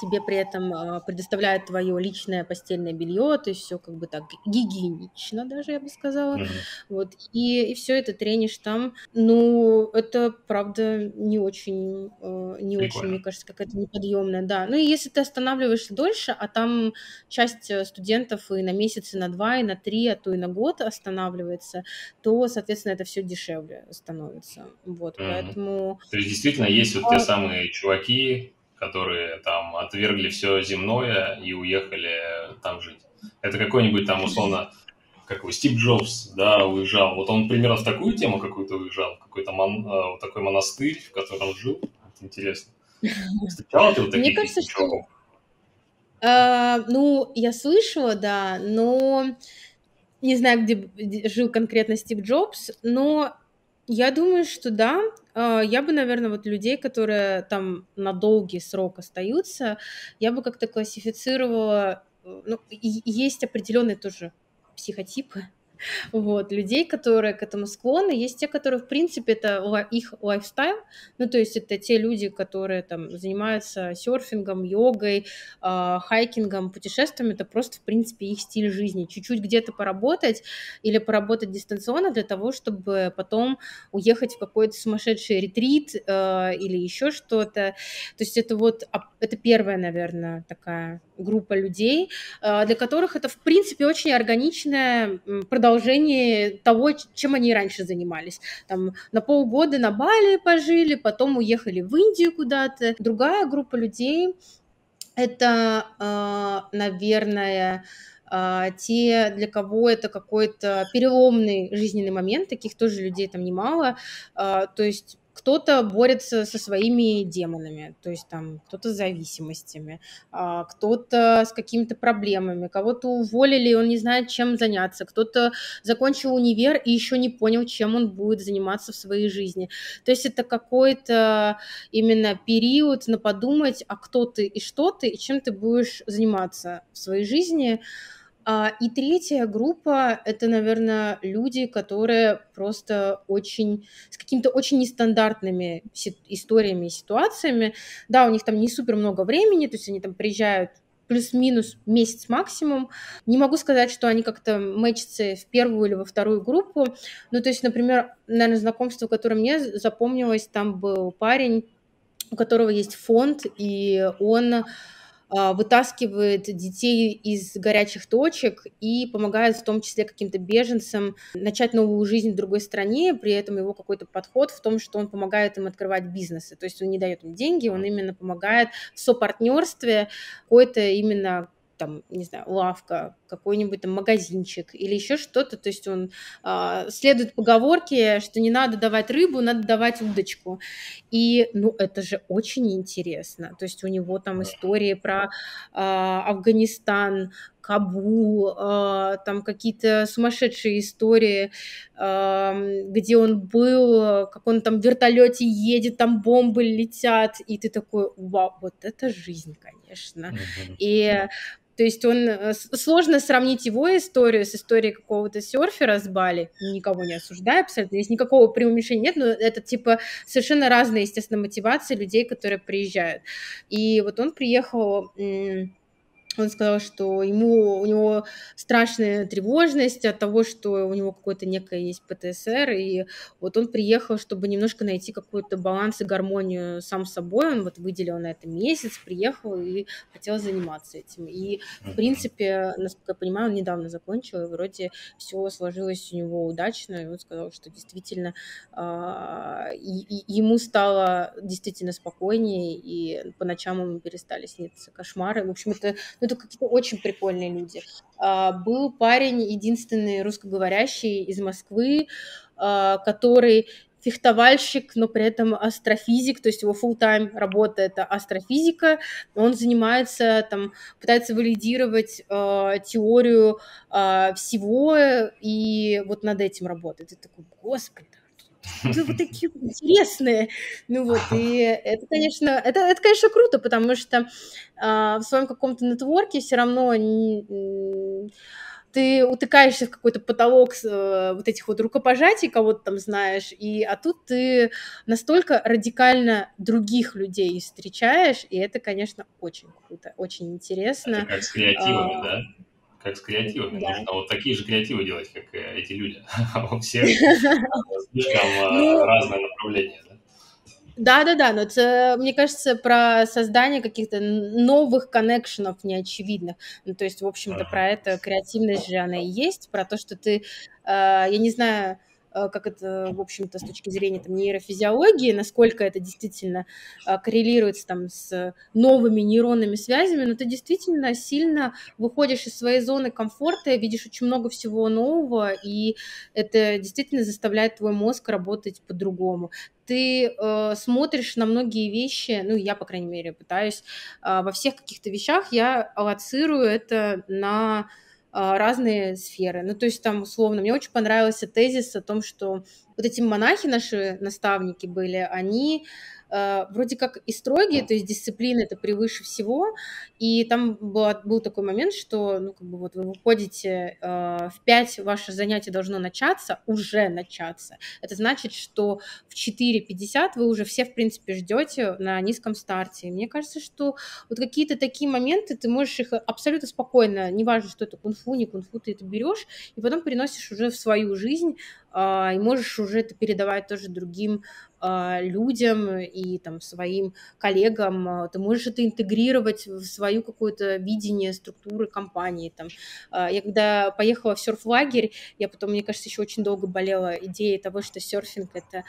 тебе при этом а, предоставляют твое личное постельное белье, то есть все как бы так гигиенично даже, я бы сказала. Mm-hmm. Вот, и, и все это тренишь там. Ну, это, правда, не очень, а, не Прикольно. очень, мне кажется, какая-то неподъемная, да. Ну, и если ты останавливаешься дольше, а там часть э, студентов и на месяц, и на два, и на три, а то и на год останавливается, то, соответственно, это все дешевле становится. Вот, mm-hmm. поэтому... То есть, действительно, есть вот те самые чуваки, которые там отвергли все земное и уехали там жить. Это какой-нибудь там условно, как его, Стив Джобс, да, уезжал. Вот он примерно в такую тему какую-то уезжал, какой-то мон, а, вот такой монастырь, в котором жил. Это интересно. Встречала ты вот таких Мне кажется, чуваков? Что... Uh, ну, я слышала, да, но не знаю, где жил конкретно Стив Джобс, но я думаю, что да. А, я бы, наверное, вот людей, которые там на долгий срок остаются, я бы как-то классифицировала. Э, ну, есть определенные тоже психотипы, вот, людей, которые к этому склонны. Есть те, которые, в принципе, это их lifestyle, ну, то есть это те люди, которые там занимаются серфингом, йогой, э, hiking ом, путешествиями, это просто, в принципе, их стиль жизни. Чуть-чуть где-то поработать или поработать дистанционно для того, чтобы потом уехать в какой-то сумасшедший ретрит э, или еще что-то. То есть это вот, это первая, наверное, такая группа людей, э, для которых это, в принципе, очень органичное продолжение того, чем они раньше занимались. Там на полгода на Бали пожили, потом уехали в Индию куда-то. Другая группа людей — это, э, наверное, э, те, для кого это какой-то переломный жизненный момент, таких тоже людей там немало, то есть кто-то борется со своими демонами, то есть там кто-то с зависимостями, а, кто-то с какими-то проблемами, кого-то уволили, он не знает, чем заняться, кто-то закончил универ и еще не понял, чем он будет заниматься в своей жизни. То есть это какой-то именно период на подумать, а кто ты и что ты, и чем ты будешь заниматься в своей жизни. А, и третья группа — это, наверное, люди, которые просто очень, с какими-то очень нестандартными историями и ситуациями. Да, у них там не супер много времени, то есть они там приезжают плюс-минус месяц максимум. Не могу сказать, что они как-то мэчатся в первую или во вторую группу. Ну, то есть, например, наверное, знакомство, которое мне запомнилось, там был парень, у которого есть фонд, и он вытаскивает детей из горячих точек и помогает в том числе каким-то беженцам начать новую жизнь в другой стране, при этом его какой-то подход в том, что он помогает им открывать бизнесы, то есть он не дает им деньги, он именно помогает в сопартнерстве какой-то именно там, не знаю, лавка, какой-нибудь там магазинчик или еще что-то. То есть он э, следует поговорке, что не надо давать рыбу, надо давать удочку. И, ну, это же очень интересно. То есть у него там истории про э, Афганистан, Кабул, э, там какие-то сумасшедшие истории, где он был, как он там в вертолете едет, там бомбы летят, и ты такой, вау, вот это жизнь, конечно. Mm-hmm. И то есть он э, сложно сравнить его историю с историей какого-то серфера с Бали. Никого не осуждаю абсолютно. Здесь никакого преуменьшения нет, но это типа совершенно разные, естественно, мотивации людей, которые приезжают. И вот он приехал он сказал, что ему, у него страшная тревожность от того, что у него какой-то некое есть ПТСР, и вот он приехал, чтобы немножко найти какой-то баланс и гармонию сам собой, он вот выделил на это месяц, приехал и хотел заниматься этим. И, в принципе, насколько я понимаю, он недавно закончил, и вроде все сложилось у него удачно, и он сказал, что действительно э, и, и ему стало действительно спокойнее, и по ночам ему перестали сниться кошмары. В общем, это ну, это какие-то очень прикольные люди. А, был парень, единственный русскоговорящий из Москвы, а, который фехтовальщик, но при этом астрофизик, то есть его full time работа это астрофизика, он занимается, там, пытается валидировать э, теорию э, всего, и вот над этим работает. И такой, господи, вы вот такие интересные. Ну вот, и это, конечно, это, это конечно, круто, потому что э, в своем каком-то нетворке все равно не, ты утыкаешься в какой-то потолок э, вот этих вот рукопожатий, кого-то там знаешь, и, а тут ты настолько радикально других людей встречаешь, и это, конечно, очень круто, очень интересно. Это как с креативами, а, да? Как с креативами. Да. Нужно вот такие же креативы делать, как э, эти люди. У всех слишком э, ну, разное направление. Да, да, да, но это, мне кажется, про создание каких-то новых коннекшенов неочевидных. Ну, то есть, в общем-то, про это креативность же она и есть, про то, что ты, э, я не знаю, как это, в общем-то, с точки зрения там, нейрофизиологии, насколько это действительно э, коррелируется там, с новыми нейронными связями, но ты действительно сильно выходишь из своей зоны комфорта, видишь очень много всего нового, и это действительно заставляет твой мозг работать по-другому. Ты э, смотришь на многие вещи, ну, я, по крайней мере, пытаюсь, э, во всех каких-то вещах я аллоцирую это на разные сферы. Ну, то есть там, условно, мне очень понравился тезис о том, что вот эти монахи наши, наставники были, они э, вроде как и строгие, то есть дисциплина это превыше всего, и там был, был такой момент, что, ну, как бы вот вы выходите э, в 5, ваше занятие должно начаться, уже начаться. Это значит, что в 4.50 вы уже все, в принципе, ждете на низком старте. Мне кажется, что вот какие-то такие моменты, ты можешь их абсолютно спокойно, неважно, что это кунг-фу, не кунг-фу, ты это берешь, и потом переносишь уже в свою жизнь, и можешь уже это передавать тоже другим а, людям и там своим коллегам, а, ты можешь это интегрировать в свою какое-то видение структуры компании. Там. А, я когда поехала в серф-лагерь, я потом, мне кажется, еще очень долго болела идеей того, что серфинг — это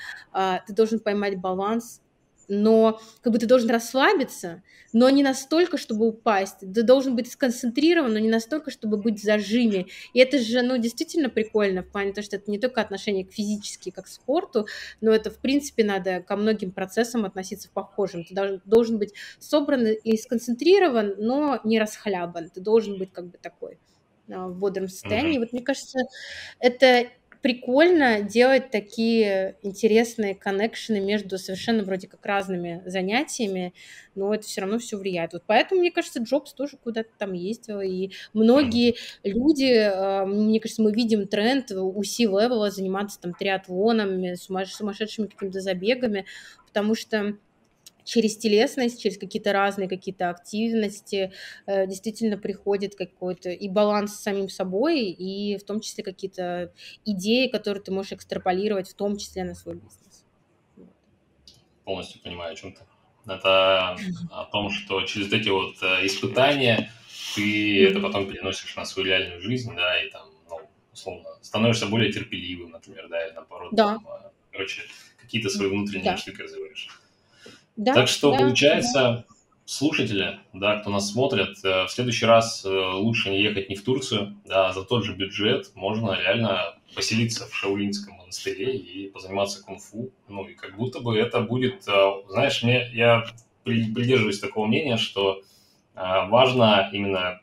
ты должен поймать баланс но как бы ты должен расслабиться, но не настолько, чтобы упасть. Ты должен быть сконцентрирован, но не настолько, чтобы быть в зажиме. И это же, ну, действительно прикольно в плане того, что это не только отношение к физически, как к спорту, но это, в принципе, надо ко многим процессам относиться похожим. Ты должен быть собран и сконцентрирован, но не расхлябан. Ты должен быть как бы такой а, в бодром состоянии. Mm-hmm. Вот мне кажется, это прикольно делать такие интересные коннекшены между совершенно вроде как разными занятиями, но это все равно все влияет. Вот поэтому, мне кажется, Джобс тоже куда-то там ездил, и многие люди, а, мне кажется, мы видим тренд у C-левела заниматься там триатлонами, сумасшедшими какими-то забегами, потому что через телесность, через какие-то разные какие-то активности э, действительно приходит какой-то и баланс с самим собой, и в том числе какие-то идеи, которые ты можешь экстраполировать, в том числе на свой бизнес. Полностью понимаю, о чем ты. Это о том, что через эти вот э, испытания ты это потом переносишь на свою реальную жизнь, да, и там, ну, условно, становишься более терпеливым, например, да, и наоборот, да. там, э, короче, какие-то свои внутренние да. штуки развиваешь. Да, так что, да, получается, да. слушатели, да, кто нас смотрит, э, в следующий раз лучше не ехать не в Турцию, да, за тот же бюджет можно реально поселиться в Шаулинском монастыре и позаниматься кунг-фу. Ну, и как будто бы это будет, знаешь, мне, я придерживаюсь такого мнения, что важно именно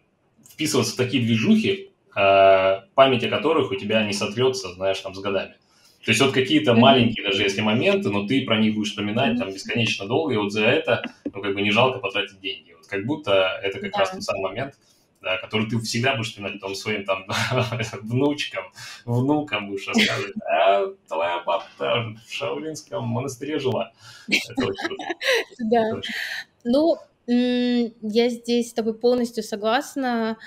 вписываться в такие движухи, память о которых у тебя не сотрется, знаешь, там, с годами. То есть вот какие-то маленькие, даже если моменты, но ты про них будешь вспоминать там бесконечно долго, и вот за это, ну, как бы не жалко потратить деньги. Вот как будто это как да. раз тот самый момент, да, который ты всегда будешь вспоминать там, своим там внучкам, внукам будешь рассказывать. А твоя бабка в Шаулинском монастыре жила. Да. Ну, я здесь с тобой полностью согласна.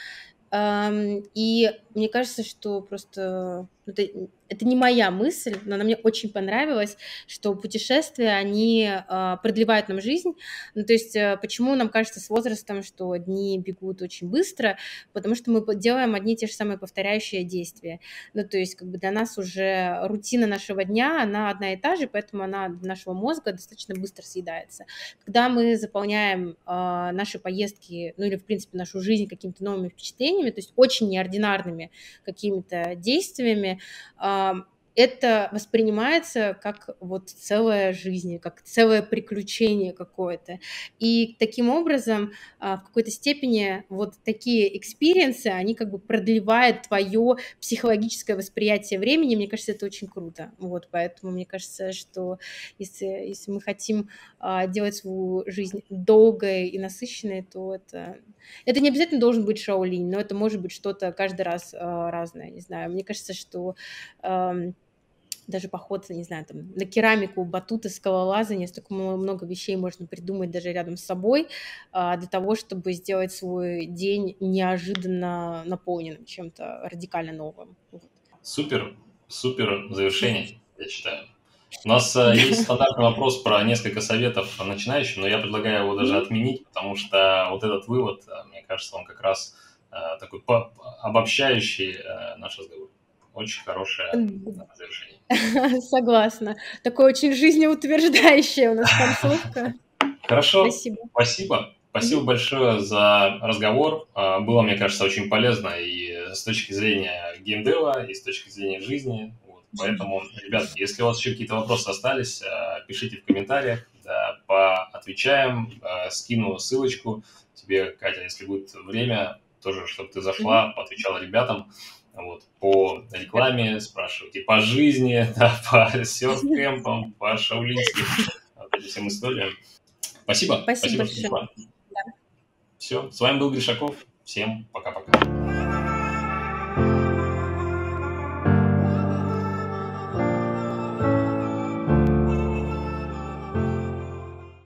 И мне кажется, что просто это, это не моя мысль, но она мне очень понравилась, что путешествия, они э, продлевают нам жизнь. Ну, то есть э, почему нам кажется с возрастом, что дни бегут очень быстро? Потому что мы делаем одни и те же самые повторяющие действия. Ну, то есть как бы для нас уже рутина нашего дня, она одна и та же, поэтому она для нашего мозга достаточно быстро съедается. Когда мы заполняем э, наши поездки, ну или, в принципе, нашу жизнь какими-то новыми впечатлениями, то есть очень неординарными какими-то действиями, эм, это воспринимается как вот целая жизнь, как целое приключение какое-то. И таким образом а, в какой-то степени вот такие experience ы, они как бы продлевают твое психологическое восприятие времени. Мне кажется, это очень круто. Вот, поэтому мне кажется, что если, если мы хотим а, делать свою жизнь долгой и насыщенной, то это, это не обязательно должен быть Шаолинь, но это может быть что-то каждый раз а, разное, не знаю. Мне кажется, что даже поход, не знаю, там, на керамику, батуты, скалолазание, столько много вещей можно придумать даже рядом с собой а, для того, чтобы сделать свой день неожиданно наполненным чем-то радикально новым. Супер, супер завершение, я считаю. У нас э, есть стандартный вопрос про несколько советов начинающим, но я предлагаю его даже отменить, потому что вот этот вывод, э, мне кажется, он как раз э, такой обобщающий наш разговор. Очень хорошее завершение. Согласна. Такое очень жизнеутверждающее у нас концовка. Хорошо. Спасибо. Спасибо. Спасибо большое за разговор. А, было, мне кажется, очень полезно и с точки зрения геймдева, и с точки зрения жизни. Вот. Поэтому, ребят, если у вас еще какие-то вопросы остались, а, пишите в комментариях, да, поотвечаем, а, скину ссылочку тебе, Катя, если будет время, тоже, чтобы ты зашла, поотвечала ребятам вот, по рекламе, спрашивайте по жизни, да, по серф-кемпам, по шаулинским вот этим всем историям. Спасибо. Спасибо, Спасибо большое. Да. Все, с вами был Гришаков. Всем пока-пока.